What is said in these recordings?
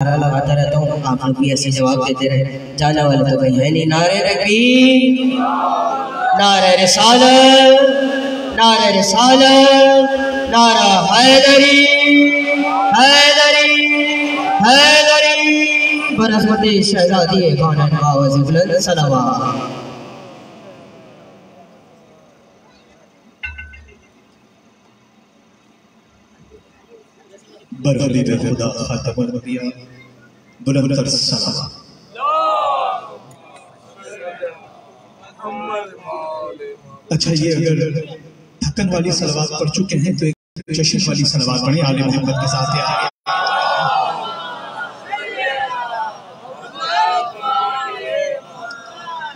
नारा लगाता रहता हूँ, आप लोग भी ऐसे जवाब देते रहे। जाने वाले तो कहीं है नहीं। नारे रबी नारे रिसाल नारे रिसाल नारा हैदरी हैदरी हैदरी। बनस्पति शहजादी खान बावजी बुलंद सलावत बरगरीब खुदा खातमुल अंबिया बुलंद सलाम। अच्छा ये अगर थकन वाली सलवात पढ़ चुके हैं तो एक जश्न वाली सलवात पढ़े, आले मोहम्मद के साथ यार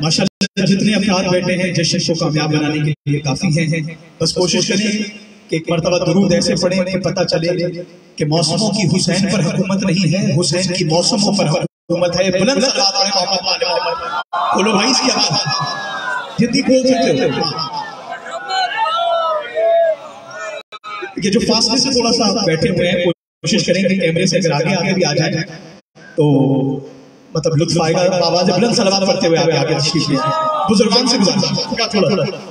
माशाल्लाह, जितने अफराद बैठे हैं, जश्न को कामयाब बनाने के लिए काफ़ी हैं। बस कोशिश करें कि एक मरतबा दरूद ऐसे पढ़े कि पता चले कि मौसमों की हुसैन पर हुकूमत नहीं है हुसैन की मौसमों पर हुकूमत है बुलंद बोलो भाई इसकी आवाज़ जितनी बोल सकते हो ये जो फासले से थोड़ा सा बैठे हुए हैं कोशिश करेंगे कैमरे से अगर आगे आगे भी आ जाए तो मतलब लुत्फ आएगा आवाज़ बुलंद सलावत पढ़ते हुए आगे आगे बुजुर्गान से गुजारिश का थोड़ा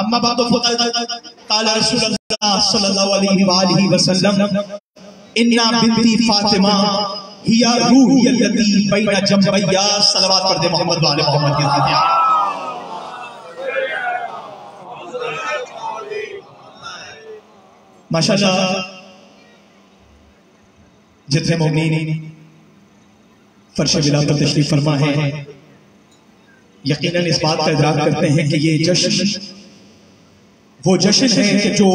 अम्मा बातो इन्ना बिनती फातिमा, हिया रूही यल्लती बैना जंबैया सलावत पढ़ दे मोहम्मद वाले मोहम्मद के साथ यार माशाल्लाह, जितने मोमिन फर्श बिला पर तशरीफ़ फरमा है, यकीनन इस बात का इजराक करते हैं कि ये जश्न वो जश्न है जो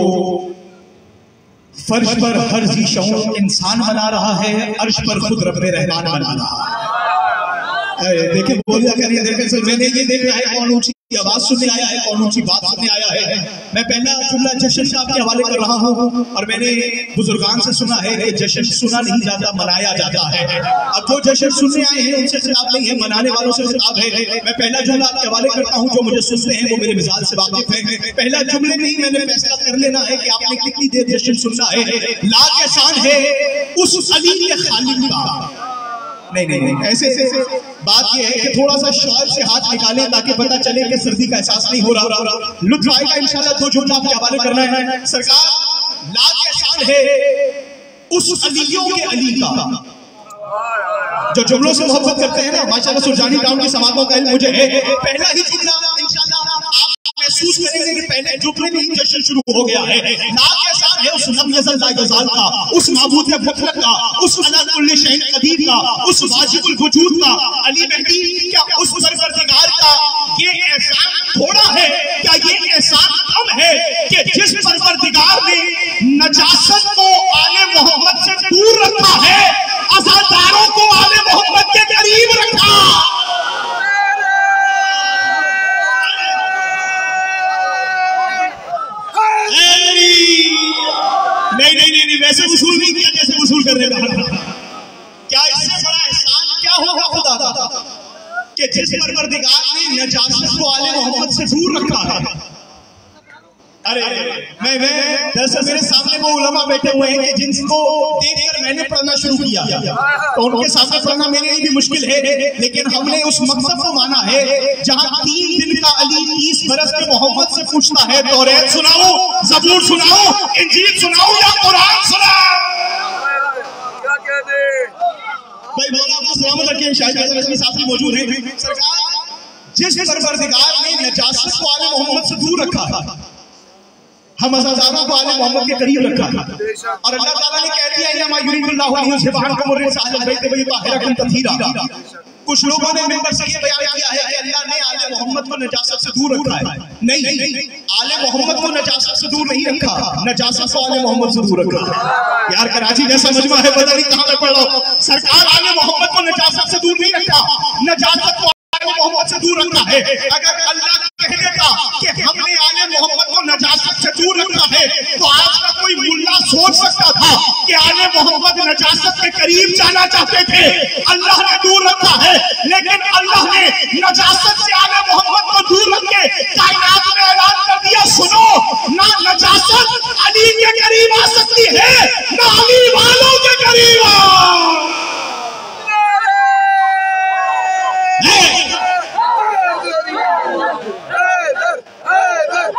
फर्श पर हर जी शऊर इंसान बना रहा है, अर्श पर खुद रब रहमान बना रहा है। देखिए बोलिया करिए देखे सर मैंने ये देखा है, कौन ऊँची आवाज़ सुनने आया है, कौन ऊँची बात सुनने आया है? मैं पहला जुमला जश्न का आपके हवाले कर रहा हूँ और मैंने बुजुर्गान से सुना है कि जश्न सुना नहीं जाता, मनाया जाता है। अब जो जश्न सुनने आए हैं, उनसे खिताब नहीं है, मनाने वालों से खिताब है। मैं पहला जुमला आपके हवाले करता हूँ, जो मुझे सुनते हैं, वो मेरे मिजाज से वाकिफ है। पहला जुमले में ही मैंने फैसला कर लेना है कि आपने कितनी देर जशन सुनना है। लाख एहसान है उस अली के खालिद का। नहीं नहीं नहीं ऐसे ऐसे बात ये है कि थोड़ा सा शौर से हाथ निकालें ताकि पता चले कि सर्दी का एहसास नहीं हो रहा। लुत्फ आएगा इंशाल्लाह दो जुमला आपके हवाले करना है। सरकार लाख एहसान है उस अलियों के अली का। जो जुमलों से मोहब्बत करते हैं ना, माशाल्लाह सुरजानी टाउन की समातों का मुझे है। पहला ही जुमला इंशाल्लाह आप महसूस करेंगे कि पहले जुमले में ही जश्न शुरू हो गया है। लाख एहसान है, उस लब यजल ला का उस माबूद मुतलक का, उस अला कुल्ल शैन कदीर का, उस वाजिबुल वजूद का, अली मेहदी क्या उस परवरदिगार का, ये एहसान थोड़ा है? क्या ये एहसान कम है कि जिस परवरदिगार ने नजासत को आले मोहम्मद से दूर रखा है, अजादारों को आले मोहम्मद के करीब रखा नहीं नहीं नहीं नहीं वैसे वसूल नहीं किया क्या इससे बड़ा एहसान क्या होगा खुदा का? जिस परवरदिगार ने को आले मोहम्मद से दूर रखा अरे, मैं मैं मेरे सामने वो उलमा बैठे हुए हैं जिनको देखकर मैंने पढ़ना शुरू किया। तो उनके सामने पढ़ना मेरे लिए भी मुश्किल है, लेकिन हमने उस मकसद को माना है, जहाँ तीन दिन का अली तीस बरस के मोहम्मद से पूछता है तौरेत सुनाओ, जबूर सुनाओ, इंजील सुनाओ या कुरान सुनाओ क्या कह दे भाई मौला आपको सलामत रखे ऐसे रश्मि साहब भी मौजूद हैं। सरकार जिस परवरदिगार ने नजासत को आले मोहम्मद से दूर रखा, हम अजादारों को आले मोहम्मद के करीब रखा। और अल्लाह ताला ने कह दिया या मा युरीदुल्लाहु अन रिजसा अहल बैत व युताहिरकुम तत्हीरा कुछ लोगों ने मेंबरशिप से किया है कि अल्लाह ने आले मोहम्मद को नजासत से दूर रखा है। नहीं नहीं आले मोहम्मद को नजासत से दूर नहीं रखा। नजासत को आले मोहम्मद से दूर रखा। यार कराची जैसा मजमा है पता नहीं कहाँ पे पढ़। रहा हूँ सरकार आले मोहम्मद को नजासत से दूर नहीं रखा। नजासत को मोहम्मद से दूर रखा है। अगर अल्लाह कह देता कि हमने आले मोहम्मद को नजासत से दूर रखा है तो आज का कोई मुल्ला सोच सकता था कि आले मोहम्मद नजासत के करीब जाना चाहते थे। अल्लाह ने दूर रखा है, लेकिन अल्लाह ने नजासत से आले मोहम्मद को दूर रख के कायनात में ऐलान कर दिया। सुनो, ना नजासत अली के करीब आ सकती है, ना अली वालों के करीब आ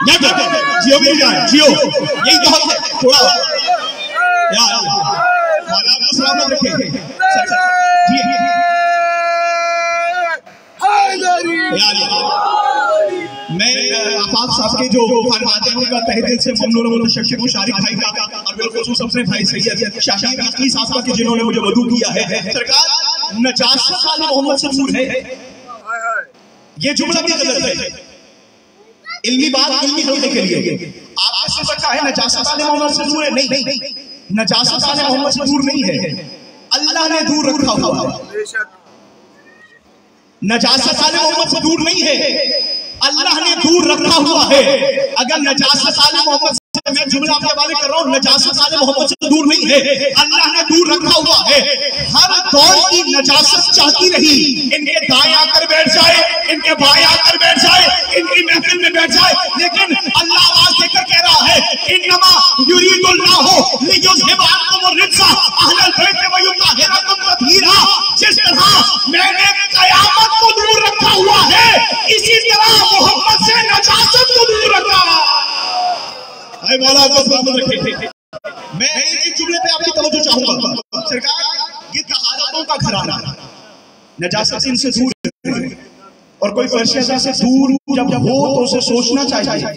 मैं तो जियो भी जाए जियो। यही तो हक है थोड़ा। यार मौला आपको सलामत रखे। मैं आफाक साहब के जो फरमाते हैं उनका तहे दिल से ममनून और मुतशक्किर हूँ शारिक भाई का और बिलखुसूस अपने भाई सैयद अकीस साहब के जिन्होंने मुझे किया है। सरकार वाले मोहम्मद है। ये जुमला भी गलत है। इल्मी बात इल्मी हल्के के लिए। आपने ऐसे सकता है नजासत आने मोहम्मद से दूर है नहीं। नजासत आने मोहम्मद से दूर नहीं है। अल्लाह ने दूर रखा हुआ है। नजासत आने मोहम्मद से दूर नहीं है। अल्लाह ने दूर रखा हुआ है। अगर नजासत आने मोहम्मद मैं जुमला आपके हवाले कर रहा हूँ, नजासत वाले मोहम्मद से दूर नहीं है। अल्लाह ने दूर रखा हुआ है। हर दौर की नजासत चाहती रही। इनके दाएँ आकर बैठ जाए, इनके बाएँ आकर बैठ जाए, इनकी महफिल में बैठ जाए। लेकिन अल्लाह आवाज़ देकर कह रहा है व युताहिरकुम तत्हीरा जिस तरह मैंने को दूर रखा हुआ है, इसी तरह मोहम्मद से नजासत को दूर रखा। अरे मौला आपको सलामत रखे मैं एक जुमले पे आपकी तवज्जो चाहूँगा। सरकार, ये तहारतों का घराना। नजासत इनसे दूर और कोई फर्शिया से दूर जब हो तो उसे सोचना चाहिए।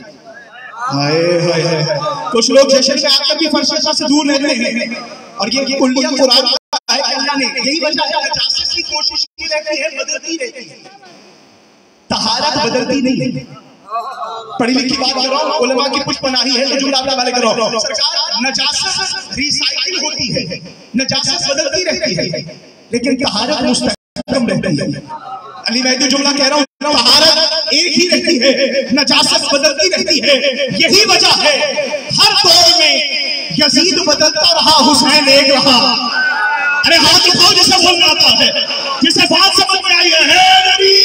हाय हाय हाय। कुछ लोग जश्न में आकर भी फर्शिया से दूर रहते हैं। और ये कुल्लिया कुरान का है अल्लाह ने यही वजह है नजासत की कोशिश की रहती है, बदलती रहती है। तहारत बदलती नहीं है। पढ़ी लिखी बात कर, उलमा की कुछ पनाही है जो आपने वाले कर। नजासत रिसाइकिल होती है नजासत बदलती रहती है, लेकिन तहारत मुस्तकम रहती है। अली मैं जुमला कह रहा हूँ, तहारत एक ही रहती है नजासत बदलती रहती है। यही वजह है, हर दौर में यजीद बदलता रहा, हुसैन एक रहा। अरे हाथ उठाओ, जिसे बोलना आता है, जिसे बात समझ में आई है नबी!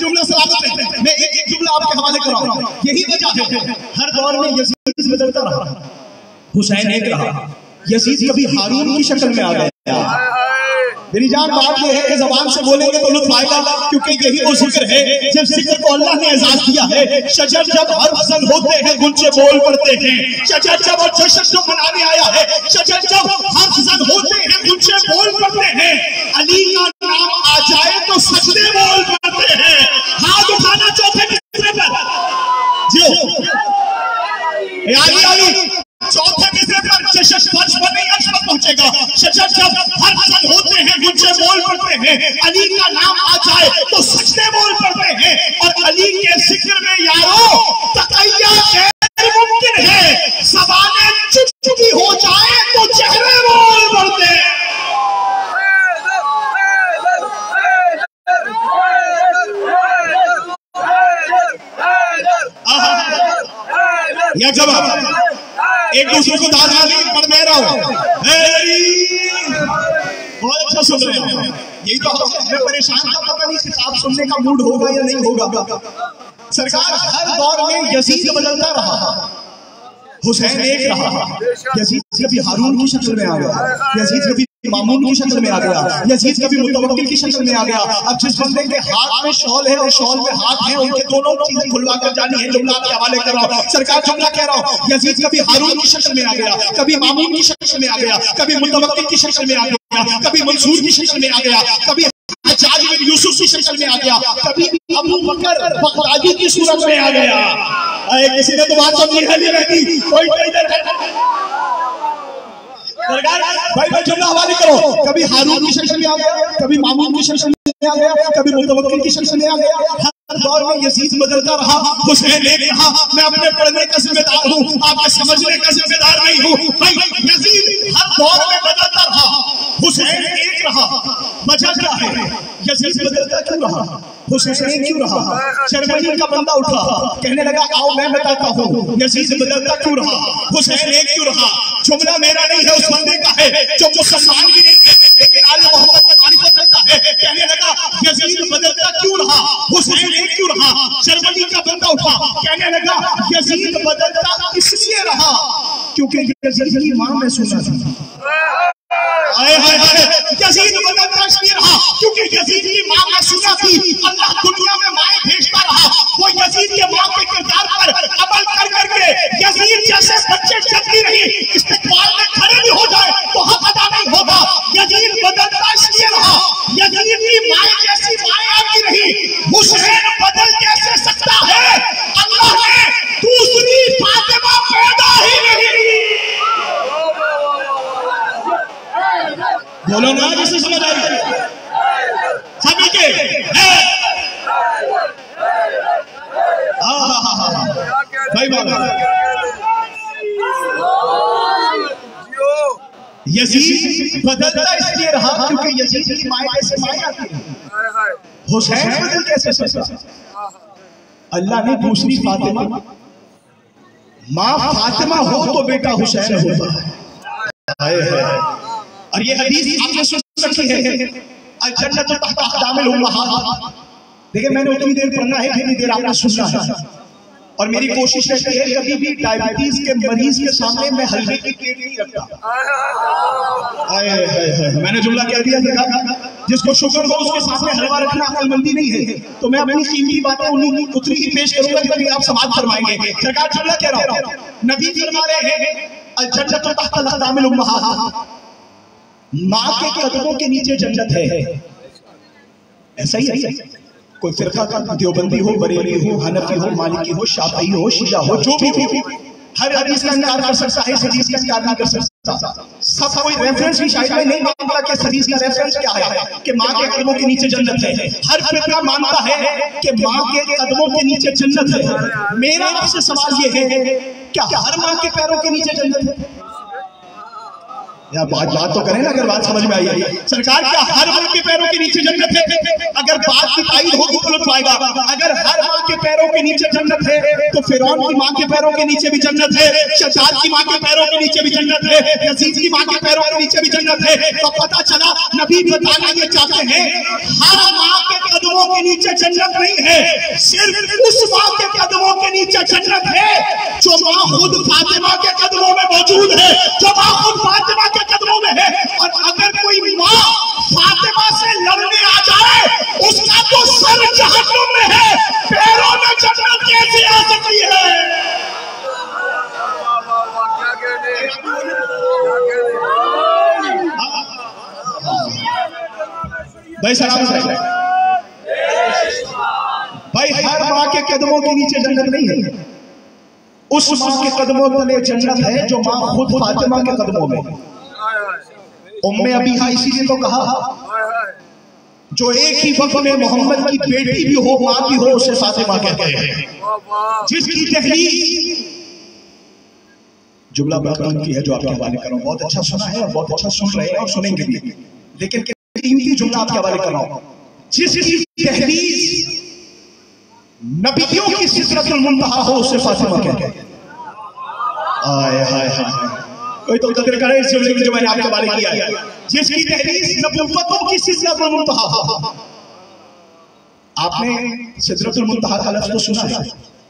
जुमला सलामत है। मैं एक एक जुमला आपके हवाले कर रहा हूँ। यही वजह है। हर दौर में यजीद बदलता रहा। हुसैन एक रहा। यजीद कभी हारून की शक्ल में आ गया। मेरी जान बात यह है कि जबान से बोलेंगे तो लुत्फ आएगा क्योंकि यही वो ज़िक्र है जब ज़िक्र को अल्लाह ने एजाज किया है। शजर जब हर फ़सल होते हैं, गुंचे बोल पड़ते हैं। शजर जब और जश्न जो मनाने आया है, शजर जब हर फ़सल होते हैं, गुंचे बोल पड़ते हैं। अली का नाम आ जाए तो सजदे बोल पड़ते हैं हाथ उठाना चौथे मिसरे पर आली आली चौथे मिसरे पर जश्न फर्श पर नहीं अर्श पर पहुंचेगा। शजर जब हर सन होते हैं गुंचे बोल पड़ते हैं अली का नाम आ जाए तो सजदे बोल पड़ते हैं। और अली के ज़िक्र में यारो तकैया गैर मुमकिन है। सवाने चुप चुकी हो जाए तो चेहरे बोल पड़ते हैं या जवाब एक दूसरे को दाद नहीं, पढ़ दे रहा हूँ। बहुत अच्छा सुन रहे हो। यही तो मैं परेशान था, पता नहीं किताब सुनने का मूड होगा या नहीं होगा। सरकार हर दौर में यजीद बदलता रहा। हुसैन एक रहा यजीद कभी हारून की शक्ल में आ गया यजीद कभी मामून की शक्ल में आ गया यजीद कभी मुतवक्किल की शक्ल में आ गया। अब जिस बंदे के हाथ में शॉल है और शॉल में हाथ है उनके दोनों चीज़ें खुलवा कर जानी है जुमला के हवाले कर रहा हूँ। सरकार जुमला कह रहा हूँ यजीद कभी हारून की शक्ल में आ गया कभी मामून की शक्ल में आ गया कभी मुतवक्किल की शक्ल में आ गया कभी मंसूर की शक्ल में आ गया कभी बिन यूसुफ की शक्ल में आ गया। कभी अबू बकर की सूरत में आ गया। किसी ने तो बात समझी कोई सरकार, भाई भाई जुमला हवाले करो। कभी हारून की सेक्शन में आ गया, कभी मामून की सेक्शन में आ गया, कभी मुतवक्किल की सेक्शन में आ गया। हर दौर में यजीद बदलता रहा हुसैन एक रहा, मैं अपने पढ़ने का जिम्मेदार हूँ, आपके समझने का जिम्मेदार नहीं हूँ। भाई, यजीद, हर दौर में बदलता रहा हुसैन एक रहा वजह क्या है? यजीद बदलता क्यों रहा? हुसैन क्यों रहा? जर्मनी का बंदा उठा, कहने लगा, आओ, मैं बताता हूँ यजीद बदलता क्यों रहा? हुसैन क्यों रहा? जुमला मेरा नहीं है, उस बंदे का है, जो मुसलमान भी नहीं है, लेकिन आले मोहम्मद की मारिफत करता है, कहने लगा यजीद बदलता क्यों रहा? हुसैन क्यों रहा? जर्मनी का बंदा उठा, कहने लगा यजीद बदलता इसलिए रहा, क्योंकि यजीद की माँ में सुना था। यजीद इसलिए रहा क्योंकि यजीद की माँ मासूमा थी, अल्लाह दुनिया में माए भेजता रहा। वो यजीद के माँ के किरदार पर अमल कर करके यजीद जैसे बच्चे जल्दी रही। इस्तिकबाल में खड़े भी हो जाए तो हक अदा नहीं होगा। यजीद बदलता इसलिए रहा यजीद की माए जैसी माए आती रही। हुसैन बदल कैसे सकता है। अल्लाह ने दूसरी फातिमा पैदा ही नहीं ना जिसे समझ आ रही है सभी के? है? हाँ हाँ हाँ बाबा यजीद इसलिए रहा क्योंकि यजीद की माए कैसे है। हुसैन बदल कैसे अल्लाह ने दूसरी फातिमा। माँ फातिमा हो तो बेटा हुसैन होता। है और ये हदीस आपने सुन रखी है। जन्नत तहत अक़दामिल उम्महात देखिए मैंने उतनी देर पढ़ना है जितनी देर आपने सुनना है। और मेरी कोशिश रहती है कभी भी डायबिटीज़ के मरीज़ के सामने मैं हलवे की प्लेट नहीं रखता। हाय हाय हाय मैंने जुमला कह दिया देखा जिसको शुगर हो उसके सामने हलवा रखना अकलमंदी नहीं है। तो मैं अपनी कीमती बातें उन्हीं उतनी ही पेश करूँगा जितनी आप समाज फरमाएँगे। सरकार जुमला कह रहा हूँ। नबी फरमा रहे हैं अल जन्नत तहत अक़दामिल उम्महात माँ के कदमों के नीचे जन्नत है। ऐसा ही है। कोई फिरका का देवबंदी हो, बरेली हो, हनफी हो, मालिकी हो शाफी हो, शिया हो, जो भी हो, हर हदीस का इनकार कर सकता है हदीस का इनकार नहीं कर सकता। सब कोई रेफरेंस भी शायद में नहीं माँगता कि हदीस का रेफरेंस क्या है, कि माँ के कदमों के नीचे जन्नत है। हर फिरका मानता है कि माँ के कदमों के नीचे जन्नत है। मेरा आपसे सवाल ये है क्या हर माँ के पैरों के नीचे जन्नत है? या बात बात तो करें ना, अगर बात समझ में आई। है सरकार क्या हर माँ के पैरों के नीचे जन्नत है? अगर बात की ताईद होगी तो आएगा अगर हर माँ के पैरों के नीचे जन्नत है तो फिरौन की माँ के पैरों के नीचे भी जन्नत है शद्दाद की माँ के पैरों के नीचे भी जन्नत है यजीद की माँ के पैरों के नीचे भी जन्नत है तो पता चला, नबी बताना ये चाहते हैं, हर माँ के कदमों के नीचे जन्नत नहीं है, सिर्फ़ उस माँ के कदमों के नीचे जन्नत है, जो माँ खुद फातिमा के कदमों में मौजूद है, जो माँ खुद फातिमा के कदमों में है। और अगर कोई माँ फातिमा से लड़ने आ जाए, उसका तो सर जहन्नुम में है। पैरों में जन्नत कैसे आ सकती है? भाई सलाम भाई हर माँ के कदमों के नीचे जन्नत नहीं है। उस माँ के कदमों तले जन्नत है जो माँ खुद फातिमा के कदमों में उम्मे अभी हा इसीलिए तो कहा, जो एक ही वक्त में मोहम्मद की बेटी भी हो, माँ भी हो, उसे फातिमा कहते हैं। जिसकी तहरीर जुमला बरकरार की है जो आपके हवाले कर रहा हूँ। बहुत अच्छा सुना है और बहुत अच्छा सुन रहे हैं और सुनेंगे भी। लेकिन कीमती जुमला आपके हवाले कर रहा हूँ। जिसकी तहरीर नबियों की सिदरतुल मुंतहा हो, उसे फातिमा कहते हैं। आय हाय हाय कोई तो कदर करे इस जुमले की जो मैंने आपके बारे किया है जिसकी तहरीर नबुव्वतों की सिदरतुल मुंतहा हो आपने सिदरतुल मुंतहा का लफ्ज तो सुना है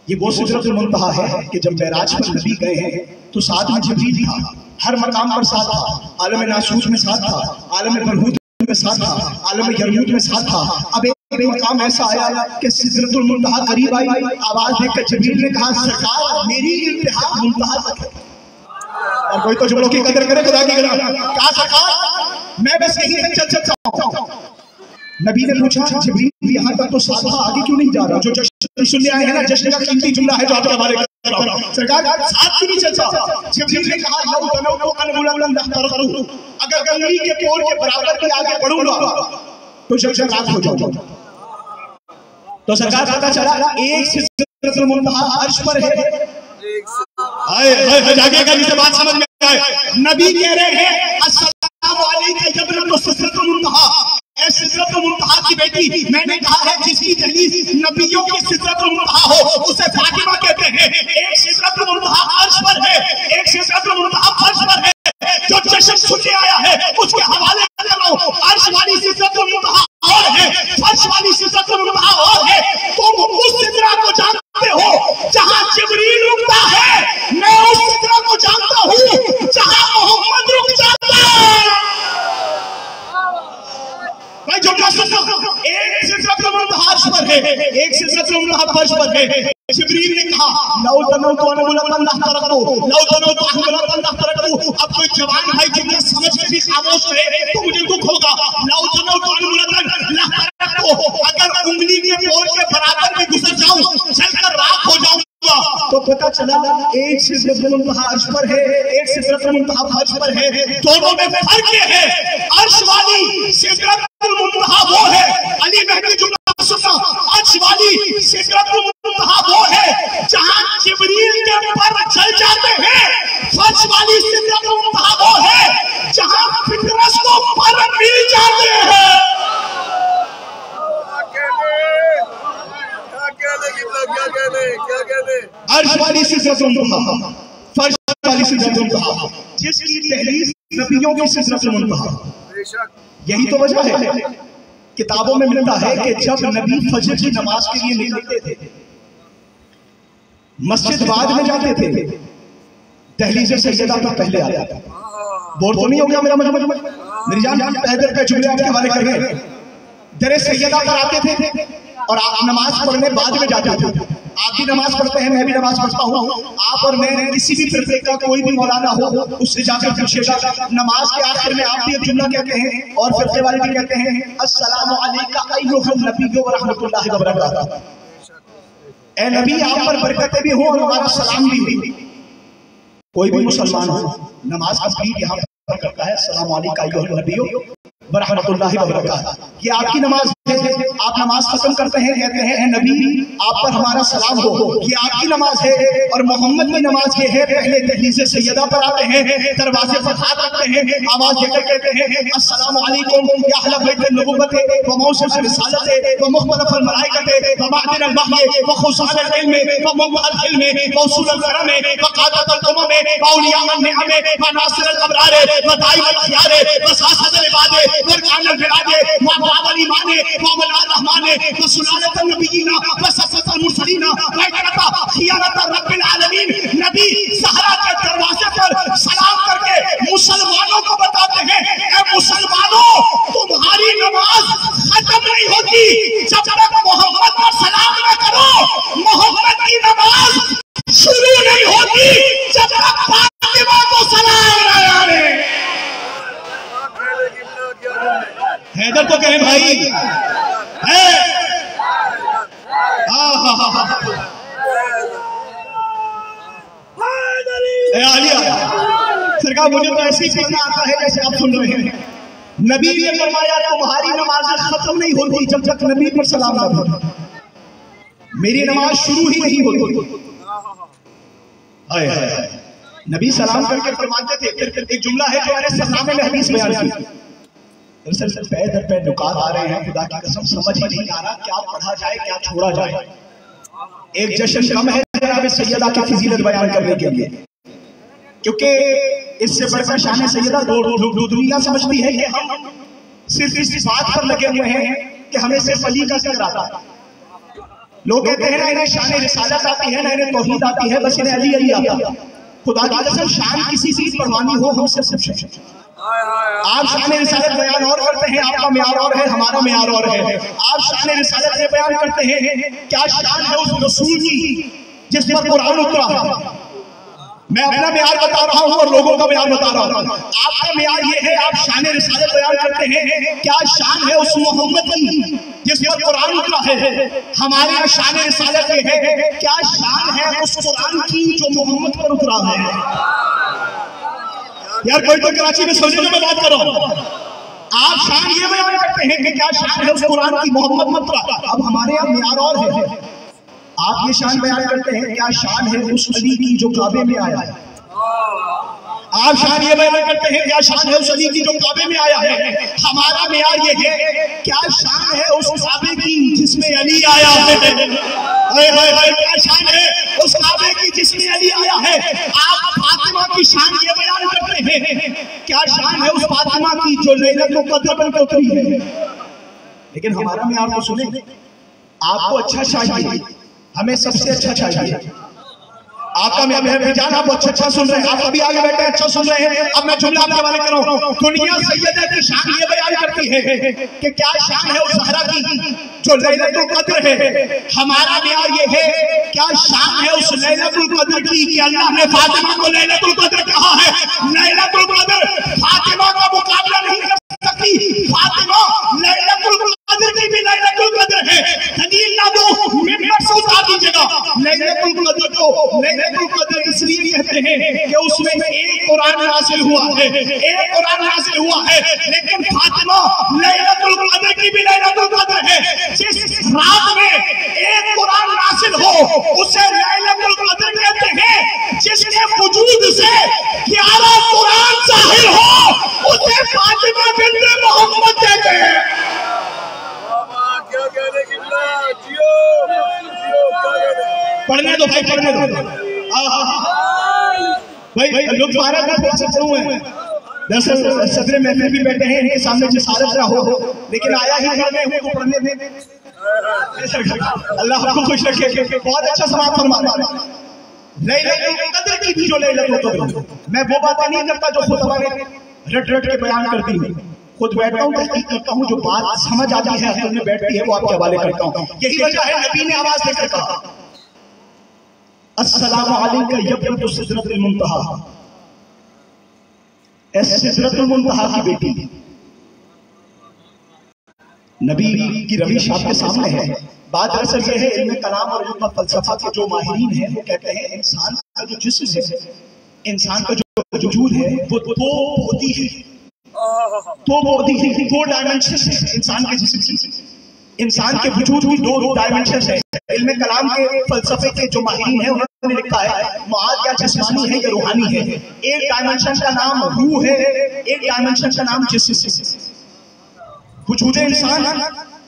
ये वो सिदरतुल मुंतहा है कि जब महराज पर नबी गए हैं तो साथ में जिब्रील था हर मकाम पर साथ था आलम नासूस में साथ था आलम बरहूत में साथ था आलम यरमूत में साथ था अब एक मकाम ऐसा आया कि सिदरतुल मुंतहा करीब आई आवाज़ देकर जिब्रील ने कहा सरकार मेरी इंतहा मुंतहा तक है और कोई तो जुमलों की कदर करे, खुदा की कदर। कहा सरकार? मैं बस यही तक चल सकता हूँ। नबी ने पूछा, जिब्रील यहाँ तक तो साधा आगे क्यों नहीं जा रहा? जो जश्न सुनने आए हैं ना, जश्न का कीमती जुमला है जो आपके हमारे कर सरकार, साथ क्यों नहीं चलता? जबरील ने कहा, लौ तनौ तो अनमुलन लहतरकू अगर गंगी के पोर के बराबर भी आगे बढ़ूँगा तो जब रात हो जाऊँगा। तो सरकार पता चला, एक सिदरतुल मुंतहा अर्श पर है। से बात समझ में आए। नबी कह रहे हैं की बेटी, मैंने कहा है, जिसकी दहलीज नबियों की सिदरतुल मुंतहा हो, उसे फातिमा कहते हैं। एक सिदरतुल मुंतहा अर्श पर है, एक सिदरतुल मुंतहा फर्श पर है। जो जश्न सुनने आया है, उसके हवाले कर रहा हूँ अर्श वाली सिदरतुल मुंतहा और है, फर्श वाली सिदरतुल मुंतहा और है। तुम उस सिदरा को जानते हो, जहाँ जिब्रील सिदरतुल फर्श पर है जिब्रील ने कहा लौ तनो तो अनमुलतन लहतरकू लौ तनो तो अनमुलतन लहतरकू अब कोई जवान भाई जितना समझ के भी खामोश रहे तो मुझे दुख होगा। लौ तनो तो अनमुलतन लहतरकू अगर उंगली के बोर के बराबर में घुस जाऊँ जलकर राख हो जाऊँगा। तो पता चला, एक सिदरतुल मुंतहा अर्श पर है, एक सिदरतुल मुंतहा फर्श पर है। दोनों में फ़र्क है अर्श वाली सिदरतुल की सिदरतुल मुंतहा बेशक यही तो वजह है किताबों में मिलता है कि जब नबी फजर की नमाज़ के लिए निकलते थे, मस्जिद बाद में जाते थे, दहलीज सैयदा तो पहले आता था। बोर तो नहीं हो गया मेरा मतलब मेरी जान पैदल का जुमले आपके हवाले कर हैं। दरे सैयदा पर आते थे और आप नमाज़ पढ़ने बाद में जाते थे। आप भी नमाज़ पढ़ते हैं, मैं भी नमाज़ पढ़ता हूँ। आप और मैं किसी भी फिरके का कोई भी मौलाना हो, उससे जाकर पूछिएगा नमाज़ के आखिर में आप भी एक जुमला कहते हैं और फिरके वाले भी कहते हैं नबी, आप पर बरकतें भी हो और हमारा सलाम भी हो। कोई भी मुसलमान हो, नमाज़ का यहाँ पर करता है सलाम अलैका नबी ये आपकी नमाज़ है, आप नमाज़ खत्म करते हैं, कहते हैं नबी, आप पर हमारा सलाम हो। ये आपकी नमाज़ है और मोहम्मद की नमाज़ ये है, पहले दहलीज सैयदा पर आते हैं, दरवाजे पर हाथ रखते हैं, आवाज़ देकर कहते हैं, अस्सलाम वालेकुम मौसम रिसालत व मुख्तलिफ़ अल खुसूस अल इल्म इल्म अल करम अल औलिया नासिर अल अबरार दाइम अल खियार व सासद अल व अरकान अल बिलाद व अबवाब अल ईमान व अल रहमान व सुलालत अल नबिय्यीन व सफत मुरसलीन व इकरता खियानत रब्बिल आलमीन, नबी सहरा के दरवाजे पर सलाम करके मुसलमानों को बताते हैं, ए मुसलमानों, तुम्हारी नमाज़ खत्म नहीं होती, जब तक मोहम्मद पर सलाम न करो, मोहम्मद की नमाज़ शुरू नहीं होती, जब तक फातिमा को सलाम न आए क्या कहने कितना क्या कहने हैदर तो कहे भाई। है। हाँ हाँ हाँ हाँ सरकार, मुझे तो ऐसे ही पढ़ना आता है जैसे आप सुन रहे हैं। नबी ने फरमाया तुम्हारी नमाज़ खत्म नहीं होती, जब तक नबी पर सलाम ना भेजो मेरी नमाज़ शुरू ही नहीं होती। नबी सलाम करके फरमाते थे, फिर एक जुमला है जो मैंने सरनामे में हदीस बयान की। दरअसल पै दर पै नुकात आ रहे हैं। खुदा की कसम, समझ ही नहीं आ रहा क्या पढ़ा जाए, क्या छोड़ा जाए। एक जश्न कम है सैयदा की फजीलत बयान करने के लिए। क्योंकि इससे बढ़कर शान सैयदा दुनिया समझती है कि हम सिर्फ़ इस बात पर लगे हुए हैं कि हमें सिर्फ़ अली का ज़िक्र आता लोग कहते हैं ना इन्हें शान रिसालत आती है, ना इन्हें तौहीद आती है, बस इन्हें अली अली आता खुदा की कसम, शान किसी चीज़ परवानी हो, हम हाय हाय आप शान रिसालत बयान और करते हैं, आपका म्यार और है, हमारा म्यार और है। आप शान रिसालत ये बयान करते हैं, क्या शान है उस रसूल की, जिस पर कुरान उतरा? मैं अपना म्यार बता रहा हूँ और लोगों का म्यार बता रहा हूँ। आपका म्यार ये है, आप शान रिसालत बयान करते हैं, क्या शान है उस मोहम्मद जिस पर कुरान उतरा है? हमारे यहाँ शान रिसालत ये है, क्या शान है उस कुरान की जो मोहम्मद पर उतरा है? यार, कोई तो कराची में जो मैं बात कर। आप शान ये बयान करते हैं कि क्या शान है उस कुरान की मोहम्मद मत अब हमारे यहाँ म्यार और है। आप ये शान बयान करते हैं, क्या शान है उस अली की जो काबे में आया है? आप शान ये बयान करते हैं, क्या शान है उस अली की जो काबे में आया है? हमारा म्यार ये है, क्या शान है उस काबे की जिसमें अली आया है? क्या शान है उस काबे की अली आया है? आप फातिमा की शान ये बयान करते हैं। क्या शान है उस फातिमा की जो लेलत को कदर पर उतरी है? लेकिन हमारा मैं तो सुने। आपको अच्छा चाहिए। हमें सबसे अच्छा चाहिए। आपका मैं मैं जान आप अच्छा अच्छा सुन रहे हैं। आप अभी आगे बैठे अच्छा सुन रहे हैं। अब मैं जुमला आपके हवाले कर हूँ। दुनिया सैयदा की शान ये बयान करती है कि क्या शान है उस सहरा की, जो लैलतुल कद्र है। हमारा म्यार ये है, क्या शान है उस लैलतुल कद्र की कि अल्लाह ने फातिमा को लैलतुल कद्र कहा है? लैलतुल कद्र फातिमा का मुकाबला नहीं कर सकती फातिमा, लैलतुल कद्र की भी लैलतुल कद्र है। दलील ना दो, मिंबर से उतार दीजिएगा। लैलतुल कद्र को लैलतुल कद्र इसलिए कहते हैं कि उसमें एक कुरान नाजिल हुआ है। एक कुरान नाजिल हुआ है, लेकिन फातिमा, लैलतुल कद्र की भी लैलतुल कद्र है। जिस रात में एक कुरान नाजिल हो, उसे लैलतुल कद्र कहते हैं। जिसके वजूद से 11 कुरान ज़ाहिर हो, उसे फातिमा बिन्त मोहम्मद कहते हैं। की पढ़ने दो भाई, पढ़ने दो। भाई लोग महाराज में थोड़ा सा चलू है। दरअसल सदर महफिल भी बैठे हैं इनके सामने जिसारत ना हो। लेकिन आया ही पढ़ने हूँ तो पढ़ने दे। अल्लाह आपको खुश रखे। बहुत अच्छा समाज फरमा कद्र की जो लैलतुल कद्र मैं वो बातें नहीं करता जो खुद हमारे रट रट के बयान करती हूँ। खुद बैठता हूँ तहकीक करता हूँ, जो बात समझ आती है दिल में बैठती है, वो आपके हवाले करता हूँ। यही वजह है नबी ने आवाज़ देकर कहा, अस्सलाम अलैका यब्रतु सिदरतुल मुंतहा। ए सिदरतुल मुंतहा की बेटी। नबी की रविश आपके सामने है। बात दरअसल ये है इल्म कलाम और इल्म फलसफा के जो माहिरीन हैं, वो कहते हैं, इंसान का जो जिस्म है, इंसान का जो वजूद है, वो दो होती है। दो मोदी दो डायमेंशन इंसान के इंसान के वजूद की दो डायमेंशन है। इल्म कलाम के फलसफे के जो माहिरीन हैं, उन्होंने लिखा है, मुआद या जिस्मानी है, या रूहानी है। एक डायमेंशन का नाम रूह है, एक डायमेंशन का नाम जिस्म वजूद इंसान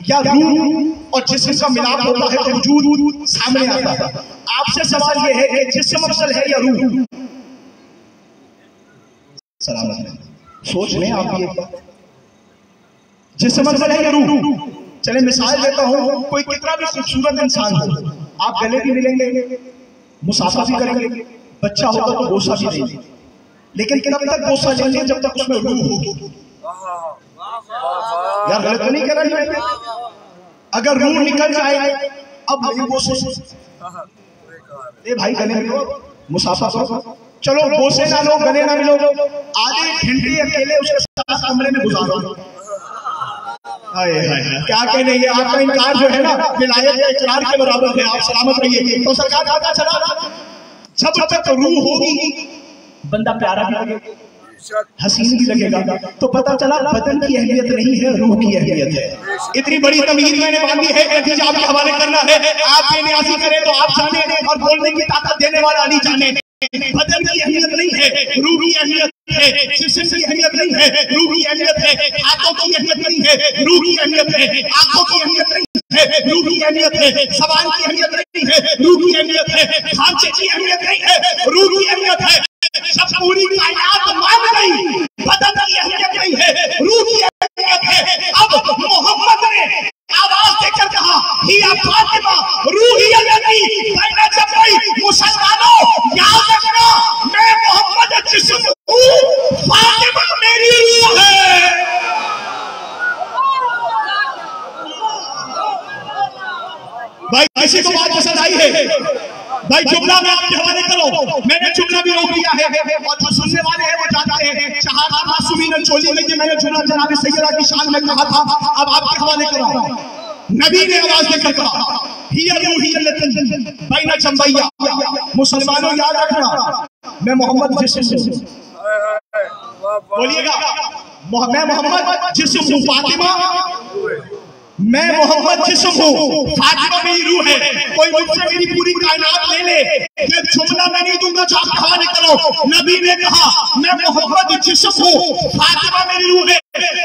या रूह और जिस्म का मिलाप होता है तो वजूद सामने आता है। आपसे सवाल ये है कि जिस्म अफसल है या रूह? सलाम अलैकुम। सोच लें आप ये। जिस्म है या। रूह। चले मिसाल देता हूँ कोई कितना भी खूबसूरत इंसान हो आप गले भी मिलेंगे मुसाफा भी करेंगे बच्चा होगा तो गोसा भी देंगे लेकिन कब तक गोसा लेंगे जब तक उसमें रूह होगी यार गलत तो नहीं कर रहे अगर रूह निकल जाए अब नहीं गोसे ए भाई गले मिलो मुसाफा करो चलो गोसे ना लो गले ना मिलो आधे घंटे अकेले उसके साथ कमरे में गुजारो। क्या कहने ये आपका इनकार जो है ना विलायत के इकरार के बराबर है आप सलामत रहिए। तो सरकार पता चला जब तक रूह होगी बंदा प्यारा भी लगेगा हसीन भी लगेगा। तो पता चला बदन की अहमियत नहीं है रूह की अहमियत है। इतनी बड़ी तमीज मैंने बांधी है नतीजा आपके हवाले करना है। आप बेनियासी करें तो आप जाने और बोलने की ताकत देने वाला नहीं जाने। बदन की अहमियत नहीं है। रूह की अहमियत है जिस्म की अहमियत नहीं है। रूह की अहमियत है हाथों की अहमियत नहीं है रूह की अहमियत है आँखों की अहमियत नहीं है रूह की अहमियत है जबान की अहमियत नहीं है रूह की अहमियत है खांचे की अहमियत नहीं है रूह की अहमियत है सब पूरी मान गई। बदन की अहमियत नहीं है। रूह की अब मोहम्मद ने आवाज़ देकर कहा, हिया फातिमा, रूही अल्लती बैना जबई मुसलमानों याद रखना मैं मोहम्मद जिस्म हूँ, फातिमा मेरी रूह है। भाई किसी को बात पसंद आई है। भाई, जुमला मैं आपके हवाले करो मैंने जुमला भी रोक दिया है। और जो सुनने वाले हैं वो जानते हैं। शहादत मासूमी ने, चोली ये मैंने जुमला जनाब सैयदा की शान में कहा था। अब आपके हवाले करो नबी ने आवाज़ देकर कहा मुसलमानों याद रखना। मैं मोहम्मद बोलिएगा मैं मोहम्मद जिस्म हूँ, फातिमा। मैं मोहम्मद जिस्म हूँ? फातिमा मेरी रूह है। कोई मुझसे मेरी पूरी कायनात ले ले। ये जुमला मैं नहीं दूँगा जो आप खवा निकलो नबी ने कहा, मैं मोहम्मद जिस्म हूँ? फातिमा मेरी रूह है।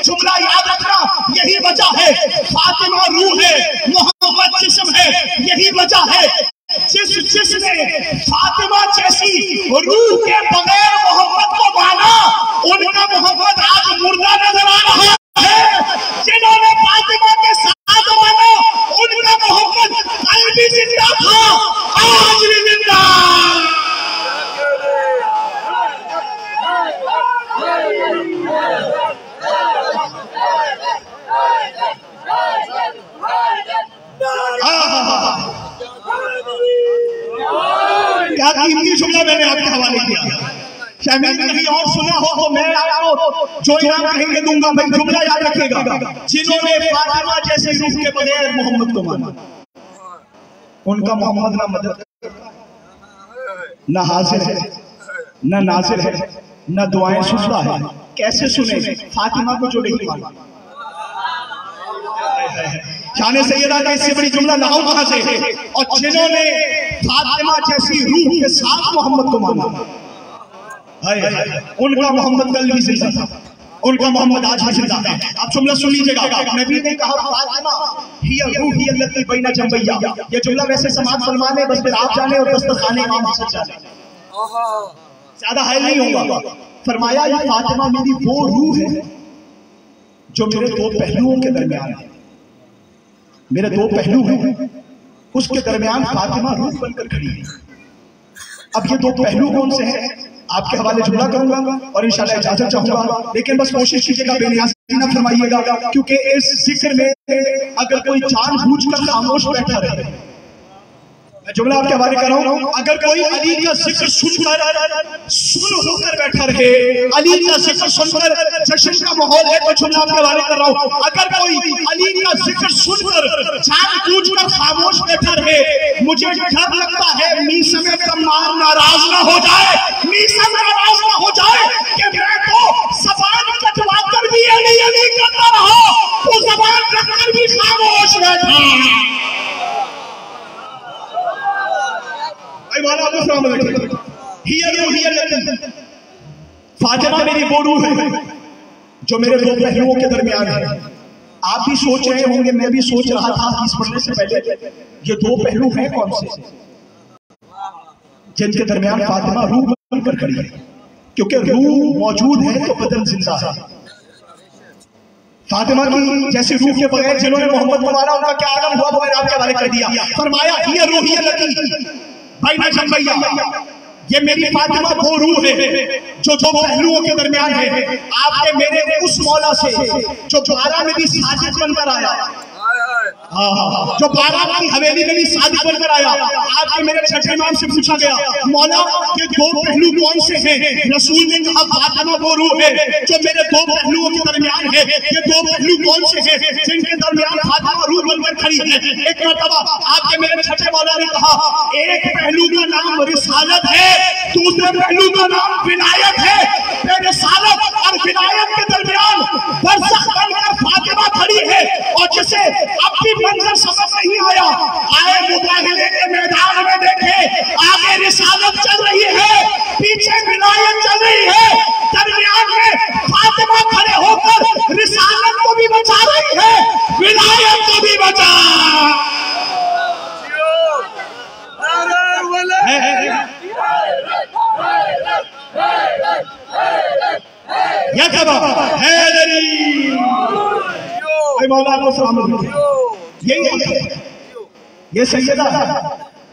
जुमला याद रखना, यही वजह है। फातिमा रूह है। मोहम्मद जिस्म है। यही वजह है। जिस जिसने फातिमा जैसी रूह के बगैर मोहम्मद को माना, उनका मोहम्मद आज मुर्दा नज़र आ रहा मैंने आपके हवाले किया। और सुना हो तो मैं आपको जो इनाम कहेंगे दूँगा, भाई, जुमला याद रखिएगा। जिन्होंने फातिमा जैसे रूह के बगैर मोहम्मद को माना। उनका मोहम्मद ना मदद ना हाजिर है, ना नाजिर है, ना दुआएँ सुनता है। कैसे सुने? फातिमा को जो नहीं माना शान सैयदा का इससे बड़ी जुमला लाऊं कहाँ से और जिन्होंने फातिमा जैसी रूह के साथ मोहम्मद को माना। हाय, उनका मोहम्मद कल भी ज़िंदा था। उनका मोहम्मद आज भी ज़िंदा है। आप जुमला सुन लीजिएगा। नबी ने कहा फातिमा हिया रूह हिया लती बैना जंबैया। ये जुमला वैसे समाज फरमाने बस फिर आप जाने और दस्तरखाने इमाम हसन जाने। ज़्यादा हायल नहीं होगा। फरमाया ये फातिमा मेरी वो रूह है जो मेरे दो पहलुओं के दरमियान है। मेरे दो पहलू हैं। उसके दरमियान फातिमा रूप बनकर खड़ी है। अब ये दो पहलू कौन से हैं, आपके हवाले जुमला करूँगा और इंशाल्लाह इजाज़त चाहूँगा। लेकिन बस कोशिश कीजिएगा, बेनियाज ना फरमाइएगा, क्योंकि इस ज़िक्र में अगर कोई जान बूझ कर खामोश बैठा रहे मैं जुमला आपके हवाले कर रहा हूँ, अगर कोई अली का ज़िक्र सुनकर सुन होकर बैठा रहे, अली का ज़िक्र सुनकर जश्न का माहौल है तो जुमला आपके हवाले कर रहा हूँ। अगर कोई अली का ज़िक्र सुनकर जानबूझकर खामोश बैठा रहे, मुझे डर लगता है मीसा में कमार नाराज़ ना हो जाए मीसा नाराज़ ना हो जाए कि मैं तो जबान कटवा कर भी अली अली करता रहा तो जबान रखकर भी खामोश बैठा। सामने रखिए। हियर रू हियर लती फातिमा मेरी वो रूह है जो मेरे दो पहलुओं के दरमियान है। आप भी सोच रहे होंगे मैं भी सोच रहा था इस पढ़ने से पहले ये दो पहलू हैं कौन से? जिनके दरमियान फातिमा रूह बनकर खड़ी है। क्योंकि रूह मौजूद है तो बदन ज़िंदा है। फातिमा की जैसी रूह के बगैर जिन्होंने मोहम्मद को मारा उनका क्या आलम हुआ? वो मैंने आपके हवाले कर दिया। फरमाया ये रूह ये लगी भाई ना भैया, ये मेरी फातिमा वो रूह है, जो दो पहलुओं के दरमियान है। आपके मेरे उस मौला से, जो बारह में भी साजिद बनकर आया हाँ, जो बारात की हवेली में भी शादी बनकर आया आपके मेरे छठे नाम से पूछा गया मौला के दो पहलू कौन से हैं? रसूल ने कहा फातिमा वो रूह है जो मेरे दो पहलुओं के दरमियान है। ये दो पहलू कौन से हैं जिनके दरमियान फातिमा रूह बनकर खड़ी है? एक मरतबा आपके मेरे छठे मौला ने कहा एक पहलू का नाम रिसालत है दूसरे पहलू का नाम विलायत है। रिसालत और विलायत के दरमियान बरसख बनकर फातिमा खड़ी है और जिसे अब भी मंजर समझ नहीं आया। आए मुकाबले के मैदान में देखे। आगे रिसालत चल रही है। पीछे विलायत चल रही है। दरमियान में फातिमा खड़े होकर रिसालत को भी बचा रही है। विलायत को भी बचा। या क्या हैदरी मौला को सलामत यही है ये सैयदा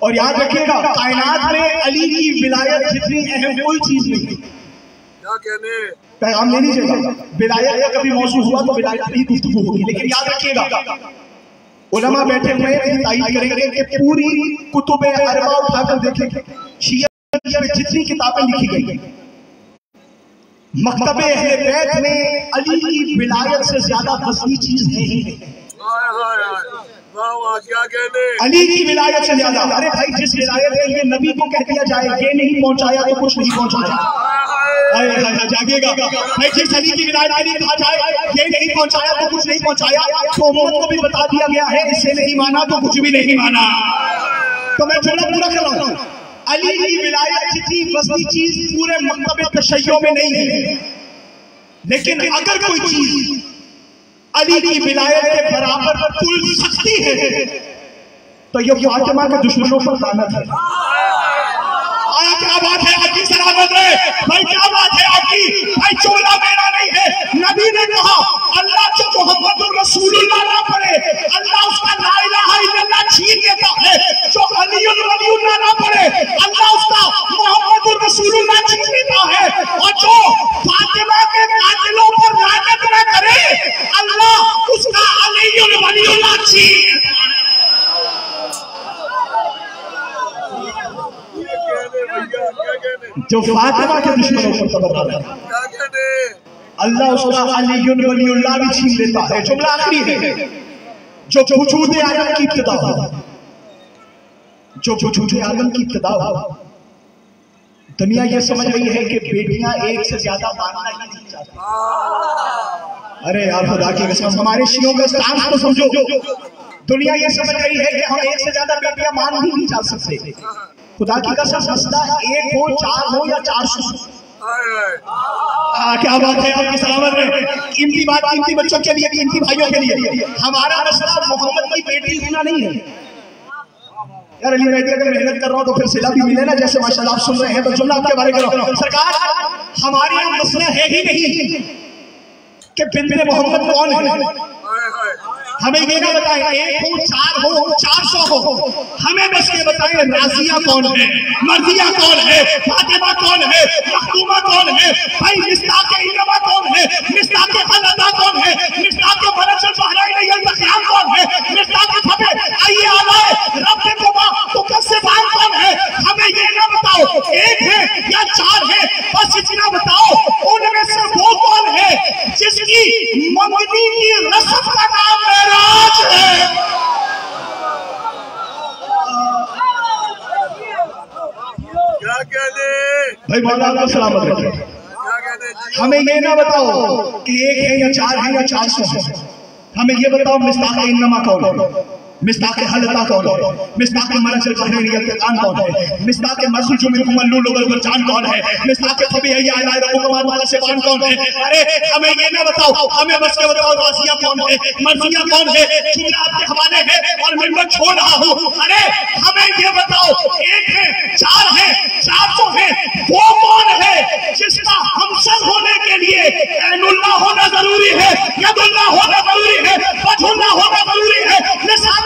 और याद रखिएगा कायनात में अली की विलायत जितनी अहम कोई चीज़ नहीं क्या कहने? पैगाम ले लीजिएगा विलायत का कभी मौसू हुआ तो विलायत की गुफ्तगू होगी। लेकिन याद रखिएगा उलमा बैठे हुए हैं करेंगे कि पूरी कुतुब अरबा उठाकर देखेंगे शिया में जितनी किताबें लिखी गई मकतब अहले बैत में अली की विलायत से ज़्यादा बसनी चीज़ नहीं है। अली की विलायत से ज़्यादा। अरे भाई, जिस विलायत के लिए नबी को कह दिया जाए, ये नहीं पहुँचाया तो कुछ नहीं पहुँचाया। जागिएगा भाई, जिस अली की विलायत के लिए कहा जाए, ये नहीं पहुँचाया तो कुछ नहीं पहुँचाया। तो उम्मत को भी बता दिया गया है, इसे नहीं माना तो कुछ भी नहीं माना। तो मैं जुमला पूरा कर रहा हूँ। अली की विलायत जितनी वजनी चीज़ पूरे मकतब तशैयों में नहीं है। लेकिन अगर कोई चीज़ अली की विलायत के बराबर कुल सकती है। तो ये फातिमा के दुश्मनों पर लानत है। आया क्या बात है आपकी सलामत है भाई, क्या बात है आपकी भाई, चोला मेरा नहीं है। नबी ने कहा, अल्लाह जो मोहम्मद रसूलुल्लाह ना पढ़े अल्लाह उसका ला इलाहा इल्लल्लाह छीन लेता है। जो अली वलीउल्लाह ना पढ़े अल्लाह उसका मोहम्मद रसूलुल्लाह छीन लेता है। और जो फातिमा के कातिलों पर लानत ना करे, अल्लाह उसका अली वलीउल्लाह छीन लेता है क्या कहने भैया क्या कहने जो फातिमा के दुश्मनों पर तबर्रा है अल्लाह उसका अली वलीउल्लाह भी छीन लेता है जुमला आखिरी है, जो वजूद आदम की इब्तिदा हो। जो वजूद आदम की इब्तिदा हो। दुनिया ये समझ रही है कि बेटियाँ एक से ज़्यादा मानना ही नहीं चाहती। अरे यार, खुदा की कसम, हमारे शियों का स्टांस तो समझो। दुनिया ये समझ रही है कि हम एक से ज़्यादा बेटियाँ मान ही नहीं जा सकते। खुदा की कसम मसला एक हो चार हो या चार सौ। हाँ, क्या बात है आपकी सलामत है कीमती बात कीमती बच्चों के लिए कीमती भाइयों के लिए। हमारा मसला मोहम्मद की बेटी होना नहीं है। यार अली मैं अगर मेहनत कर रहा हूँ तो फिर सिला भी मिले ना जैसे माशाल्लाह आप सुन रहे हैं तो जुमला आपके बारे में सरकार हमारे यहाँ मसला है ही नहीं। कि बिंदे मोहम्मद कौन है? हमें ये ना बताएँ, एक हो, चार हो, चार सौ हो। हमें बस ये बताएँ, राजिया कौन है? मर्जिया कौन है? फातिमा कौन है? मखदूमा कौन है? भाई, मिस्ताक इनमा कौन है? मिस्ताक हलदा कौन है? मिस्ताक बरस बहराइन यल बखियाम कौन है? मिस्ताक खबे आइए आलाए रब को माँ तो कैसे बात कौन है? हमें ये ना बताओ, एक है या चार है? बस इतना बताओ, उनमें से जिसकी मंगनी की रसम का नाम मेराज है। क्या कहते भाई मौलाना सलामत रखे। हमें ये ना बताओ कि एक है या चार है या चार सौ है। हमें ये बताओ मिस्ताक इन्नमा कौन है? मिस्ताक हलता कौन है। मिस्ताक मरसल बहरीन कान कौन है। मिस्ताक मरसल जो मेरे मल्लू लोगल पर जान कौन है? मिस्ताक फबी है या आला रबो कमाल वाला से कौन कौन है? अरे, हमें ये ना बताओ, हमें बस ये बताओ रासिया कौन है? मर्जिया कौन है? जुमला आपके हवाले है और मैं छोड़ रहा हूँ। अरे, हमें ये बताओ, एक है, चार है, चार सौ है, वो कौन है जिसका हमसर होने के लिए ऐनुल्लाह होना ज़रूरी है, यदुल्लाह होना ज़रूरी है वजहुल्लाह होना ज़रूरी है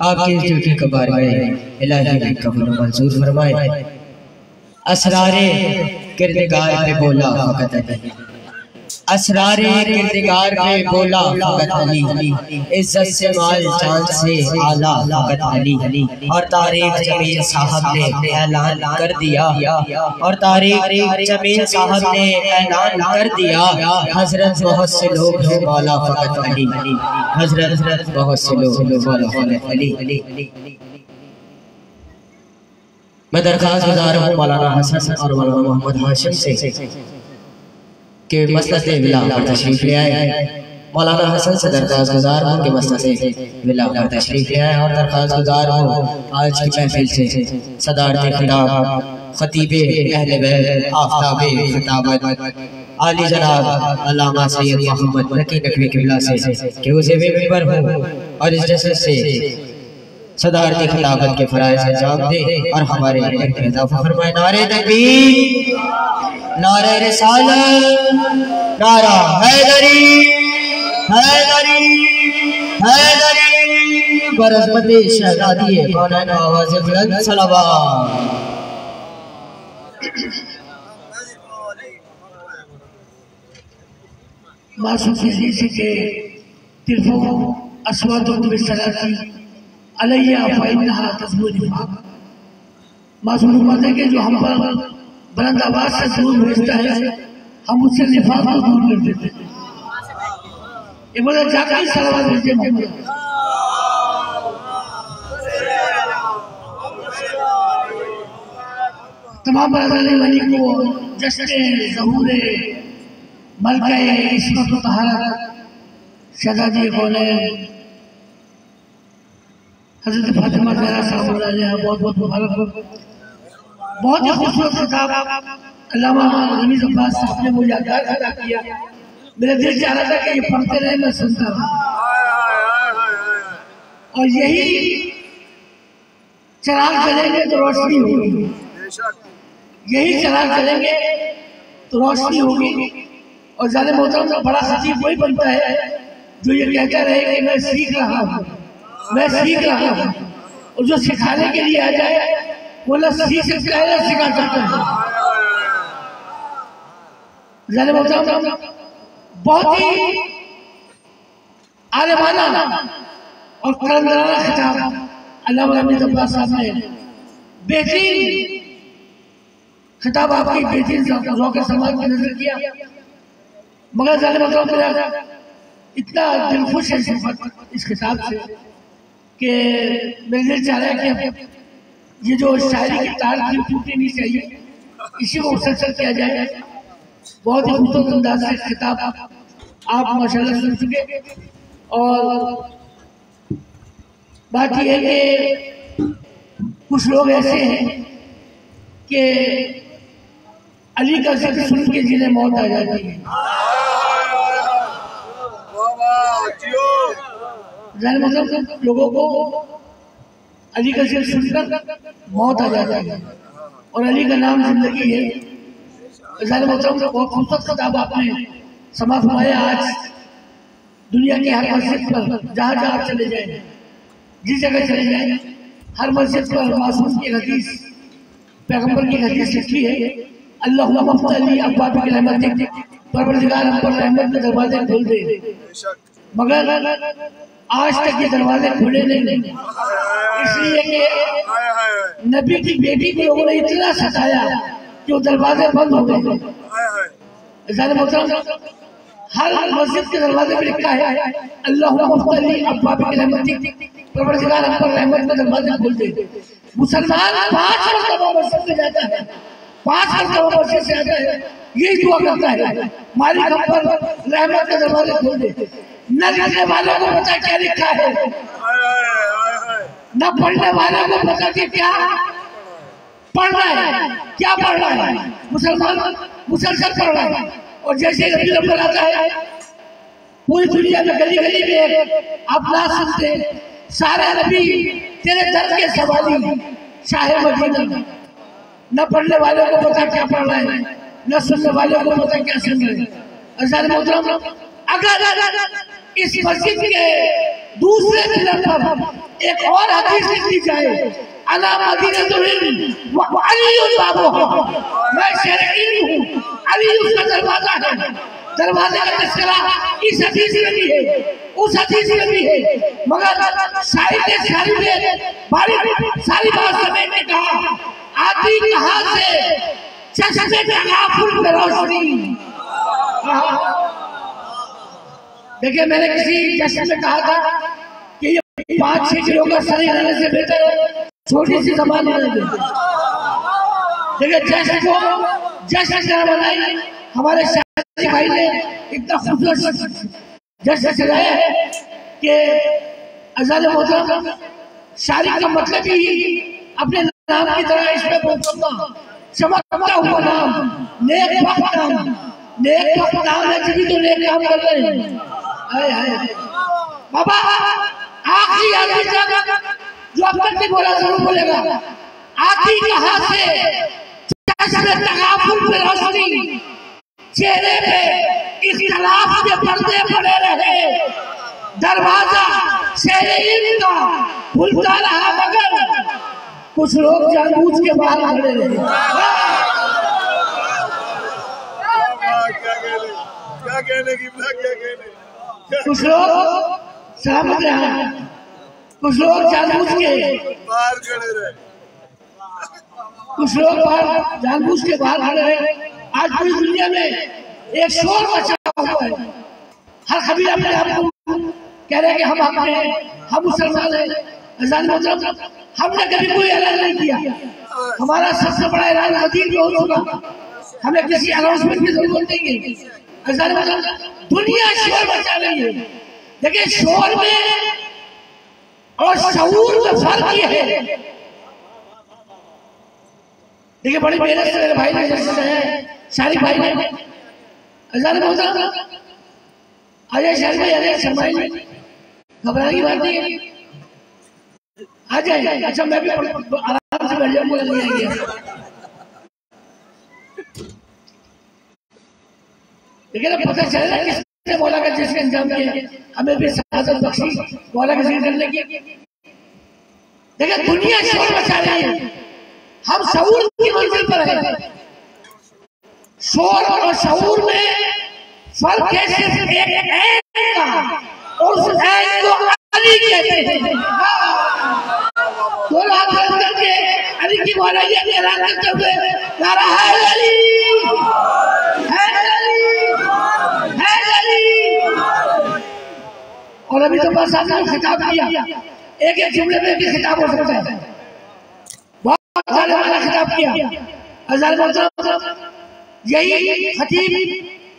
आपकी ड्यूटी बारे में इलाही ने कबूल मंजूर फरमाए। असरारे किरदार ने बोला फकत अली असरारे में बोला फकत अली इज़्ज़त से माल जान से आला फकत अली और तारीख जमील साहब ने ऐलान कर दिया। और तारीख जमील साहब ने ऐलान कर दिया। हज़रत बहुत से लोग हैं मौला फकत अली हज़रत बहुत से लोग मौला फकत अली मैं दरखास्त गुजार हूँ मौलाना हसन और मौलाना मोहम्मद हाशिम से। कि पर तशरीफ़ ले आए। मौलाना हसन से दरखास्त गुजार हूँ कि विला पर तशरीफ़ ले आए। और गुजार हूँ, आज की महफिल से सदारत खिताब, खतीब अहले आफ्ताब खिताबत। आली जनाब अल्लामा सैयद मोहम्मद नकी नकवी किबला से, कि उसे भी मिंबर हूँ। और इस जैसे से सदारती खिलाफत के फराइज अंजाम दे और हमारे में फरमाए। नारे तकबीर नारे रिसालत नारा हैदरी हैदरी हैदरी बरसमत शहजादी कौन आवाज़ बुलंद सलावत। मासूम किसी के तिरफो असवाद बिस्तराती अलैया निफाक मासूम हैं कि जो हम पर बुलंद से दूर भेजता है, हम उससे निफाक को दूर कर देते हैं। ये बोले, जाकर सलवार भेजे मोहम्मद तमाम बरदाने वाली को जश्न मलका इसमत तहारत शहजादी कौन हज़रत फातिमा जहरा साहब बहुत बहुत मुबारक हो। बहुत ही खूबसूरत किताब अल्लामा रमीज अब्बास साहब ने मुझे यादगार अदा किया। मेरा दिल चाह रहा था कि ये पढ़ते रहे, मैं सुनता था और यही चराग चलेंगे तो रोशनी होगी। यही चराग चलेंगे तो रोशनी होगी। और ज़्यादा मोहतरम बड़ा खतीब वही बनता है जो ये कहता रहे कि मैं सीख रहा हूँ। मैं सीख रहा हूँ। और जो सिखाने के लिए आ जाए ना सीख ना सिखा सकता है ज़्यादा मोहतरम बहुत ही आलमाना और करंदराना खिताब अल्लाह हमीद अब्बास साहब ने। बेहतरीन खिताब आपकी बेहतरीन जौक समाज में नज़र किया। मगर मतलब मेरा इतना दिल खुश है इस खिताब से। कि मेरे चाह रहा है कि ये जो शायरी की तार थी टूटनी नहीं चाहिए इसी को मुसलसल किया जाए बहुत ही खूबसूरत अंदाज से खिताब आप माशाल्लाह सुन चुके और बात यह है कि कुछ लोग ऐसे हैं कि अली का ज़िक्र सुन के जिन्हें मौत आ जाती है जाने मतलब लोगों को अली का ज़िक्र सुनकर मौत आ जाती है। और अली का नाम ज़िंदगी है। जाने मतलब बहुत खूबसूरत किताब आपने समा फरमाया आज। दुनिया के हर मस्जिद पर जहाँ जहाँ चले जाए, जिस जगह चले जाए, हर मस्जिद पर मासूम की हदीस, पैगंबर की हदीस लिखी है। अल्लाह मुफ्तली अब्बाब की रहमत, परवरदिगार हम पर रहमत के दरवाजे खोल दे। मगर आज तक ये दरवाजे खुले नहीं। इसलिए कि नबी की बेटी को लोगों ने इतना सताया कि वो दरवाजे बंद हो गए। हर मस्जिद के दरवाजे पे लिखा है, अल्लाह पर मुसलमान पाँच मरतबा मस्जिद में जाता है, पाँच मरतबा मस्जिद से आता है। यही दुआ करता है, मालिक हम पर रहमत के दरवाजे खोल दे न लिखने वालों को पता क्या लिखा है? न पढ़ने वालों को पता कि क्या पढ़ रहा है। क्या पढ़ रहा है? मुसलमान, मुसलसल पढ़ रहा है। और जैसे रबी नंबर आता है, पूरी दुनिया में गली गली में आप ना सुनते, सारे नबी तेरे दर्द के सवाली, शाह मदीना। न पढ़ने वालों को पता क्या पढ़ रहा है, न सुनने वालों को पता क्या सुन रहे हैं अगर इस मस्जिद के दूसरे पिलर पर एक और हदीस लिखी जाए। अला मदीनतुल व अली बाबू मैं शेर इल्म हूँ। अली उसका दरवाज़ा है। दरवाजे का तस्करा इस हदीस में भी है। उस हदीस में भी है। मगर शायद ने सारी में बारी सारी बात समेटने कहा आती कहाँ से चश्मे तगाफुल में रोशनी देखिए, मैंने किसी जश्न में कहा था कि ये पाँच छह किलो का शरीर रहने से बेहतर है, छोटी सी जबान वाले देखिए, जश्न को जश्न क्या बनाई हमारे शादी भाई ने इतना खूबसूरत जश्न सजाया है कि अजान मोहतरम शादी का मतलब ही अपने नाम की तरह इसमें पहुँचना चमकता हुआ नाम। नेक वक्त नाम नेक नाम है जब तो नेक काम कर रहे हैं। बाबा जो अब तक नहीं बोला, ज़रूर बोलेगा। आती कहा से तगाफुल पे रोशनी, चेहरे पे इख्तलाफ के पर्दे पड़े रहे। दरवाज़ा शहरीन का खुलता रहा, मगर कुछ लोग जानबूझ के बाहर खड़े रहे क्या कहने की, क्या कहने कुछ लोग सलामत रहे। कुछ लोग जानबूझ के। बाहर खड़े रहे। कुछ लोग बाहर जानबूझ के बाहर खड़े रहे। आज पूरी दुनिया में एक शोर मचा हुआ है। हर कबीर अपने आप को कह रहे हैं कि हम अपने हैं हम मुसलमान हैं। अजान मतलब हमने कभी कोई ऐलान नहीं किया। हमारा सबसे बड़ा ऐलान अजीब भी हो चुका। हमें किसी अनाउंसमेंट की ज़रूरत नहीं है। दुनिया शोर मचा रही है। लेकिन शोर में और शऊर में फ़र्क ये है। देखिए, बड़ी मेहनत से मेरे भाई ने जैसे है शारी भाई अजान मतलब अजय शर्मा अजय शर्मा जी घबराने की बात नहीं है। आ जाए अच्छा मैं भी आराम से बैठ जाऊँगा नहीं आएँगे लेकिन अब पता चलेगा किसने मौला का जिसका इंतज़ाम किया। हमें भी शहादत बख्शी, मौला का ज़िक्र करने की। देखिए दुनिया शोर मचा रही है। हम शऊर की मंजिल पर है। शोर और शऊर में फ़र्क है सिर्फ़ एक ऐन का, और उस ऐन को अली कहते हैं। और अभी तो बस खिताब एक एक जुमले में भी खिताब हो सकता है। बहुत सारे वाला खिताब किया। हज़ार यही खतीब,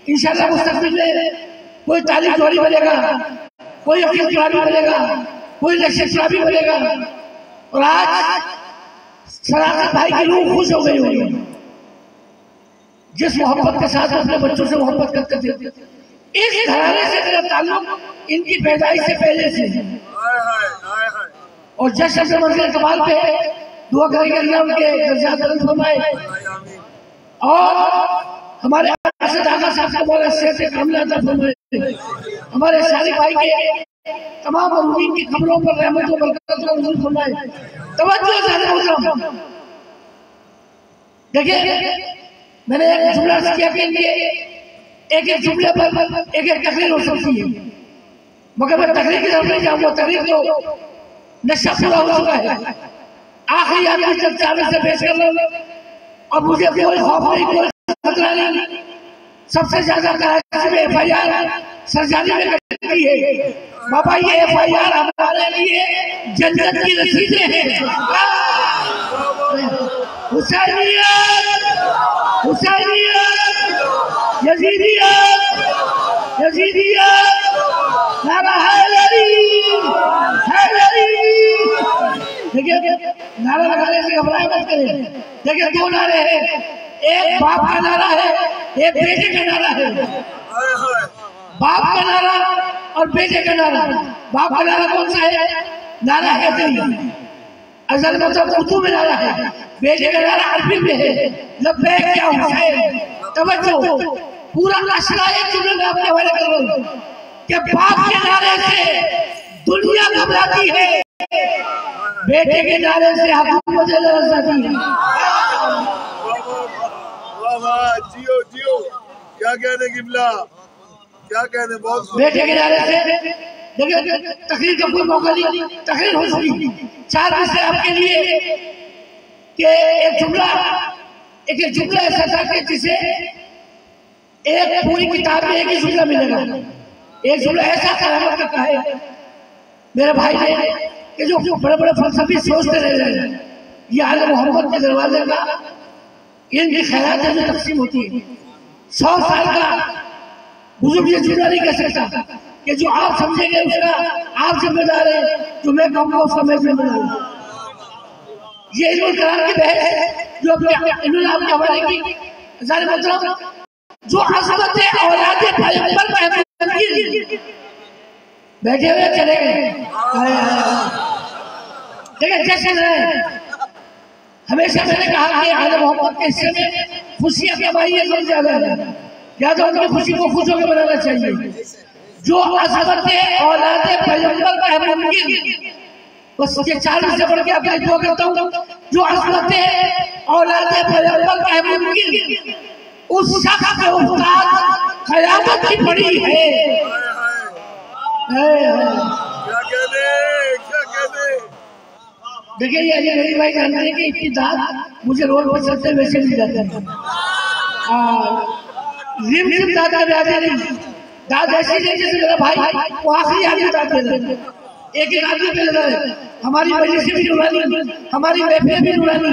इंशाल्लाह मुस्तकबिल में कोई तालीम जोड़ी बनेगा कोई अकील चुरावी बनेगा कोई लक्ष्य चुरावी बनेगा शरारत भाई की रूह खुश हो गई होगी जिस मोहब्बत के साथ अपने बच्चों से मोहब्बत करते थे इस घराने से मेरा ताल्लुक इनकी पैदाइश से पहले से और जश्न से मंजिल कमाल पे दुआ करेंगे अल्लाह उनके दर्जा बुलंद फरमाए और हमारे असद आका साहब को मौला सेहत कामला फरमाए। हमारे सारे भाई के तमाम मरूमीन की खबरों पर रहमत बरकत का नजूल फरमाए। तवज्जो ज़्यादा मुहतरम देखिए, मैंने एक जुमला किया कि एक एक जुमले पर एक एक तकरीर हो सकती है। मगर मैं तकरीर की तरफ़ नहीं जाऊँगा, तकरीर तो नशा पूरा हो चुका है। आखिरी आखिरी चर्चा में से पेश कर हूँ और मुझे कोई खौफ नहीं, कोई खतरा नहीं। सबसे ज़्यादा कराची में एफ़ आई आर सरजानी में कटी है बाबा, ये एफ़ आई आर हमारे लिए जन्नत की रसीदें हैं। हुसैनियत हुसैनियत, यजीदियत यजीदियत। नारा हैदरी हैदरी देखिए, नारा लगाने से घबराए मत करें। देखिए दो नारे हैं? एक बाप का नारा है, एक बेटे का नारा है। बाप का नारा और बेटे का नारा। बाप का नारा कौन सा है? नारा है तेरी असल मतलब उर्दू में नारा है। बेटे का नारा अरबी में है। लब्बैक या हुसैन तवज्जो। पूरा अशरा एक जुमले में आपके हवाले कर रहा हूँ कि बाप के नारे से दुनिया घबराती है। बेटे के नारे से हुकूमत लड़ती है। जियो जियो क्या कहने किबला क्या कहने बहुत तकरीर का कोई मौका नहीं तकरीर हो चुकी चार आपके लिए कि एक जुमला एक जुमला ऐसा था कि जिसे एक पूरी किताब में एक ही जुमला मिलेगा एक जुमला ऐसा है मेरे भाई ने कि जो बड़े बड़े फलसफी सोचते रह रहे ये आल मोहम्मद के दरवाजे का इनकी खैरात में तकसीम होती है। सौ साल का बुज़ुर्ग ये जुमला नहीं कह सकता कि जो आप समझेंगे उसका आप जिम्मेदार है जो मैं कहूँगा उसका मैं जिम्मेदार हूँ। ये इल्मुल कलाम की बहस है जो अपने आपके हवाले की मतलब जो औलाद की बैठे हुए चले गए। हाय, हाय, हाय। देखिए जश्न है हमेशा मैंने कहा कि आल मोहम्मद के हिस्से में खुशियाँ कमाई है सबसे ज़्यादा है। या तो अपनी खुशी को खुश होकर बनाना चाहिए। जो है औलाद पैगंबर की बस ये चार से बढ़ के आपका दुआ करता हूँ। जो है औलाद पैगंबर की उस शख्स के उस्ताद कयामत की पड़ी है। है, है। क्या कहने क्या कहने देखिए ये अली गरीब भाई जानते हैं कि इतनी मुझे रोड पर चलते वैसे मिल जाती है। रिम रिम ऐसी नहीं जैसे मेरा भाई वो आखिरी आदमी दे रहे एक एक आदमी पे लगा है। हमारी मजलिस भी नूरानी हमारी महफिल भी नूरानी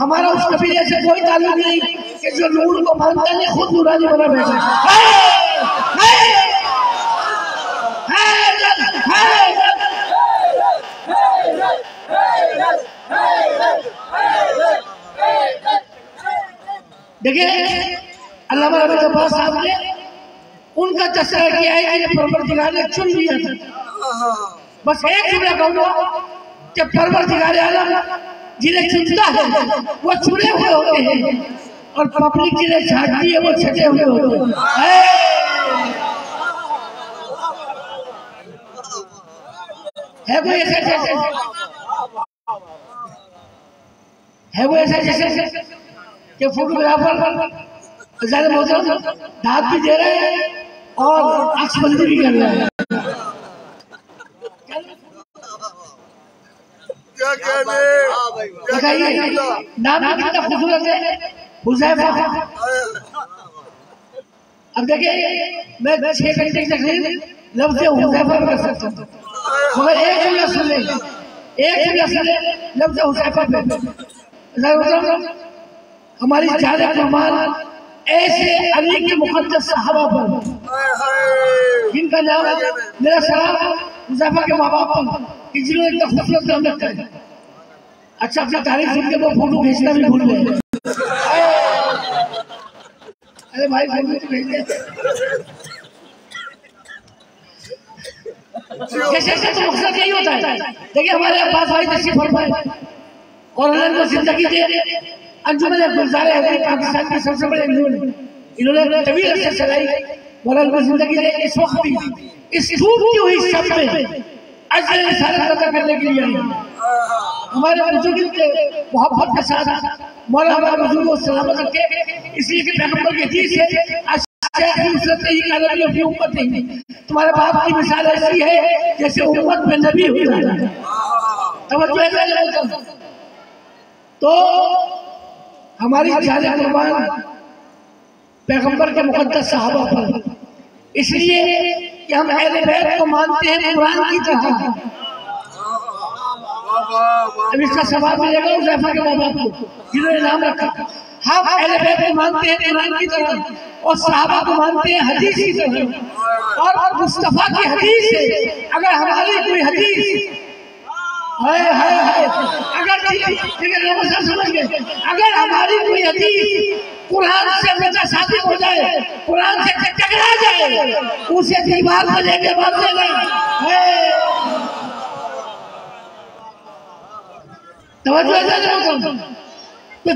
हमारा उस कबीले से कोई ताल्लुक नहीं कि जो नूर को मानता खुद नूरानी बना बैठा है। देखिए साहब ने उनका तस्करा किया है कि चुन लिया था। बस एक जुमला कि आलम जिन्हें चुनता है, वो चुने हुए होते हैं और पब्लिक जिन्हें छाटती है वो छटे हुए होते हैं। है कोई ऐसा जैसे? है वो ऐसा जैसे? कि फोटोग्राफर ज़्यादा मोहतरम दाद भी दे रहे हैं और अक्षबंदी भी कर रहे हैं। बताइए नाम भी कितना खूबसूरत है। हुजैफा। अब देखिए मैं छह घंटे की तकरीर लफ्ज हुजैफा कर सकता हूँ। मगर एक जुमला सुन ले एक जुमला सुन ले लफ्ज हुजैफा पे हमारी जान ऐसे अली के मुकद्दस सहाबा पर जिनका नाम मेरा सलाम हुजैफा के माँ बाप पर जिन्होंने इतना खूबसूरत नाम रखा है अच्छा अपना तारीफ़ सुन के वो फ़ोटो भेजना भी भूल गए। अरे भाई फ़ोटो तो भेज जैसे तो मकसद यही होता है। देखिए हमारे अब्बास भाई तशरीफ़ फरमाए। और को ज़िंदगी दे। अंजुमन गुलजार है पाकिस्तान के सबसे बड़े इन्होंने इन्होंने तभी अरसे चलाई, मौलाना को ज़िंदगी दे इस वक्त भी, इस टूटती हुई सब में अजल रिसालत अदा करने के लिए हमारे बुज़ुर्ग के मोहब्बत के साथ मौला हमारे बुज़ुर्ग को सलामत रखे। इसलिए कि पैगंबर की हदीस है तुम्हारे बाप की मिसाल ऐसी है, जैसे उम्मत में नबी हुई। तो हमारी जान कुर्बान पैगंबर के मुकद्दस साहबा पर। इसलिए कि हम अहले बैत को मानते हैं, कुरान की तरह। अब इसका सवाब मिलेगा उजैफा के माँ को, जिन्होंने नाम रखा। हम अहले बैत को मानते हैं, कुरान की तरह। और साहबा को मानते हैं, हदीस की तरह। और मुस्तफ़ा की हदीस है अगर हमारी कोई हदीस हाय हाय हाय। अगर ठीक है नमस्कार समझ गए अगर हमारी कोई हदीस कुरान से बेटा साबित हो जाए, कुरान से टकरा जाए, उसे दीवार पर लेके मार देना। तो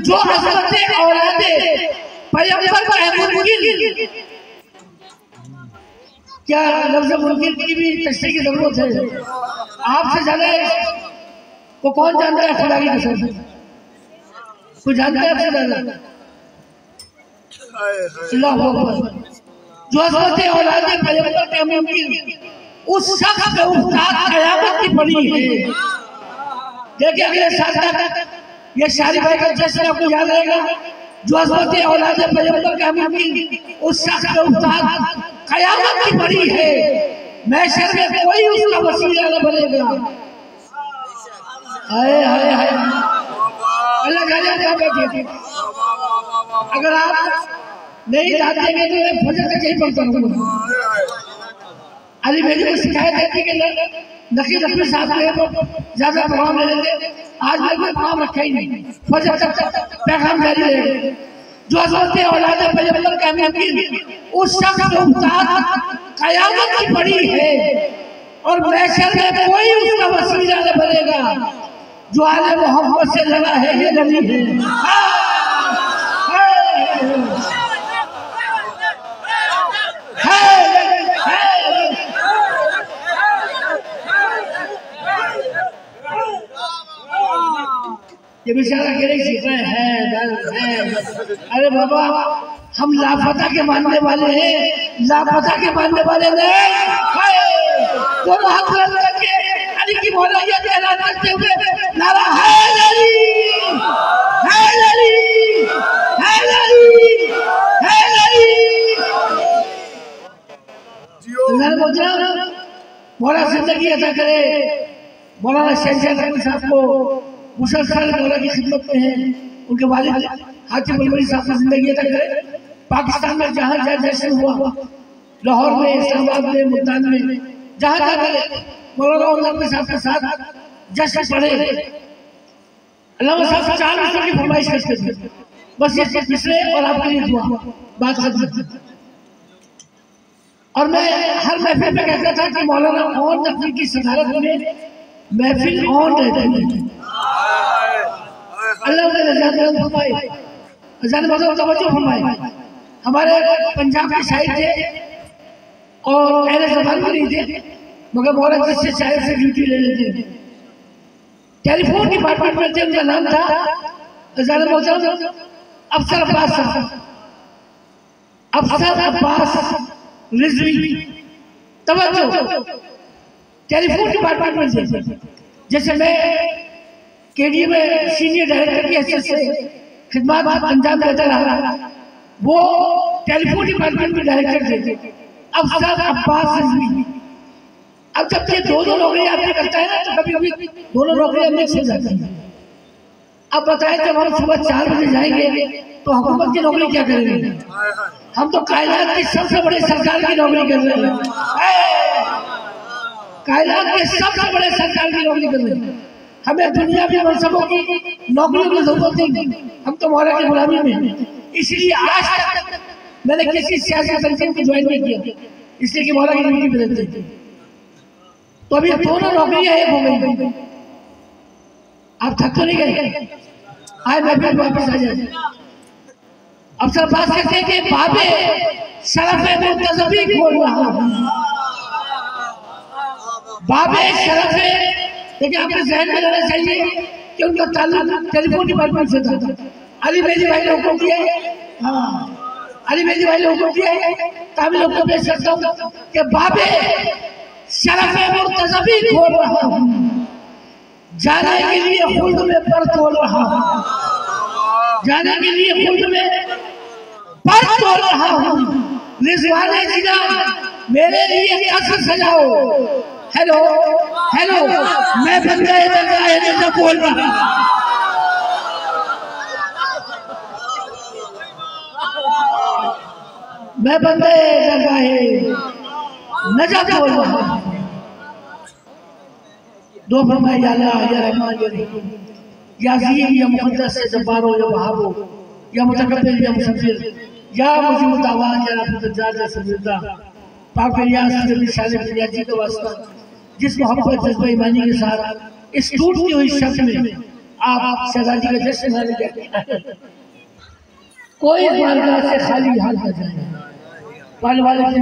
जो हज़रत औलादे पैगंबर का है, मुमकिन। क्या लफ्ज मुमकिन की भी तशरीह की ज़रूरत है? आपसे ज़्यादा को कौन जानता है खुदा की कसम कोई जानता है अकबर। जो हज़रत औलाद पैगंबर का मुमकिन उस शख्स पे उस्ताद कयामत की बनी है। देखिए अगले साल तक ये शादी भाई का जश्न आपको याद रहेगा। जो हज़रत औलाद पैगंबर का मुमकिन उस शख्स पे उस्ताद कयामत की बनी है। में कोई उसका वसीला न बनेगा। हाय हाय हाय। अल्लाह जाने क्या बैठे अगर आप नहीं जाते हैं तो मैं फजर तक पढ़ता रहूँगा अली मेरी को शिकायत है कि नकी नकली साहब ने तो ज़्यादा प्रोग्राम ले लेते। आज मेरे को प्रोग्राम रखा ही नहीं। फजर तक पैगाम जारी रहेगा जो हज़रत औलाद पैगंबर का मुमकिन उस शख्स को उस्ताद कयामत की पड़ी है। और मैशर में कोई उसका वसीला न बनेगा। जो आले मोहम्मद से लड़ा है ये नबी है। ये बेचारा रही सीख रहे हैं। अरे बाबा हम लापता के मानने वाले हैं लापता के मानने वाले ने हाय, दोनों हाथ बुलंद करके अली की मौलाइया का ऐलान करते हुए नारा है अली है अली है अली है अली जियो अल्लाह मोहतरम मौला ज़िंदगी अदा करे मौलाना शहजाद अहमद साहब को मुसलसल मौला की खिदमत में है उनके वालिद हाजी बुलबुली साहब की ज़िंदगी अदा करे पाकिस्तान में जहाँ जहाँ जैसे हुआ लाहौर में इस्लामाबाद में मुल्तान में जहाँ मौलाना उल्लाह साहब के साथ जश्न पढ़े अल्लाह साहब चार मिसरों की फरमाइश करते थे। बस ये पिछले और आपके लिए दुआ। बात खत्म। और मैं हर महफिल में कहता था कि मौलाना और नकवी की सदारत में महफिल ऑन रहती है। अल्लाह ने रजात फरमाए अजान मतलब तवज्जो फरमाए हमारे पंजाब के शायर थे और पहले जबान भी नहीं थे। मगर मौलाना जिससे शायर से ड्यूटी ले लेते। थे टेलीफोन डिपार्टमेंट में थे उनका नाम था अजान मोहतरम अफसर अब्बास अफसर अब्बास रिजवी। तवज्जो। टेलीफोन डिपार्टमेंट में थे जैसे मैं केडीए में सीनियर डायरेक्टर की हैसियत से खिदमत अंजाम देता रहा। वो टेलीफोन डिपार्टमेंट में डायरेक्टर थे। अफसर अब्बास अब जब ये दोनों नौकरी आदमी करता है ना तो कभी कभी दोनों नौकरियाँ मिक्स हो जाती हैं। अब बताएँ, जब हम सुबह चार बजे जाएँगे तो हुकूमत की नौकरी क्या करेंगे? हम तो कायनात की सबसे बड़ी सरकार की नौकरी कर रहे हैं। कायनात के सबसे बड़े सरकार की नौकरी कर रहे हैं। हमें दुनिया की मनसबों की नौकरियों की ज़रूरत नहीं। हम तो मौला की गुलामी में इसलिए आज तक मैंने किसी सियासी तंजीम को ज्वाइन नहीं किया। इसलिए कि मौला की ड्यूटी में रहते तो अभी दोनों नौकरियाँ एक हो गई। आप थक तो नहीं गए? आए, मैं फिर वापस आ जाए अफसर बात करते हैं कि बाबे शरफ मुंतजबी खोल रहा हूँ बाबे शरफ देखिए आपके जहन में रहना चाहिए कि उनका ताल्लुक टेलीफोन डिपार्टमेंट से था। अली मेरी भाई ने हुक्म दिया है। हाँ। अली मेरी भाई दिया है। ताबी लोग को पेश करता हूँ। कि बाबे शरफ मुंतजबी खोल रहा हूँ। जाने के लिए खुल्द में पर तोड़ रहा हूँ। जाने के लिए खुल्द में पर तोड़ रहा हूँ। रिजवाने जिला, मेरे लिए कसर सजाओ। हेलो हेलो मैं बंदा बंदा बोल रहा हूँ। मैं बंदे नज़र बोल हूँ दो फरमाए अल्लाह या रहमान या रहीम या या मुक़द्दस या या या या या रब दज्जाल या पाक वास्ता। जिस मोहब्बत के साथ, इस टूटती हुई में आप शहजादी का जश्न मनाने जाते कोई इस बारगाह से खाली जाए। वाले वाले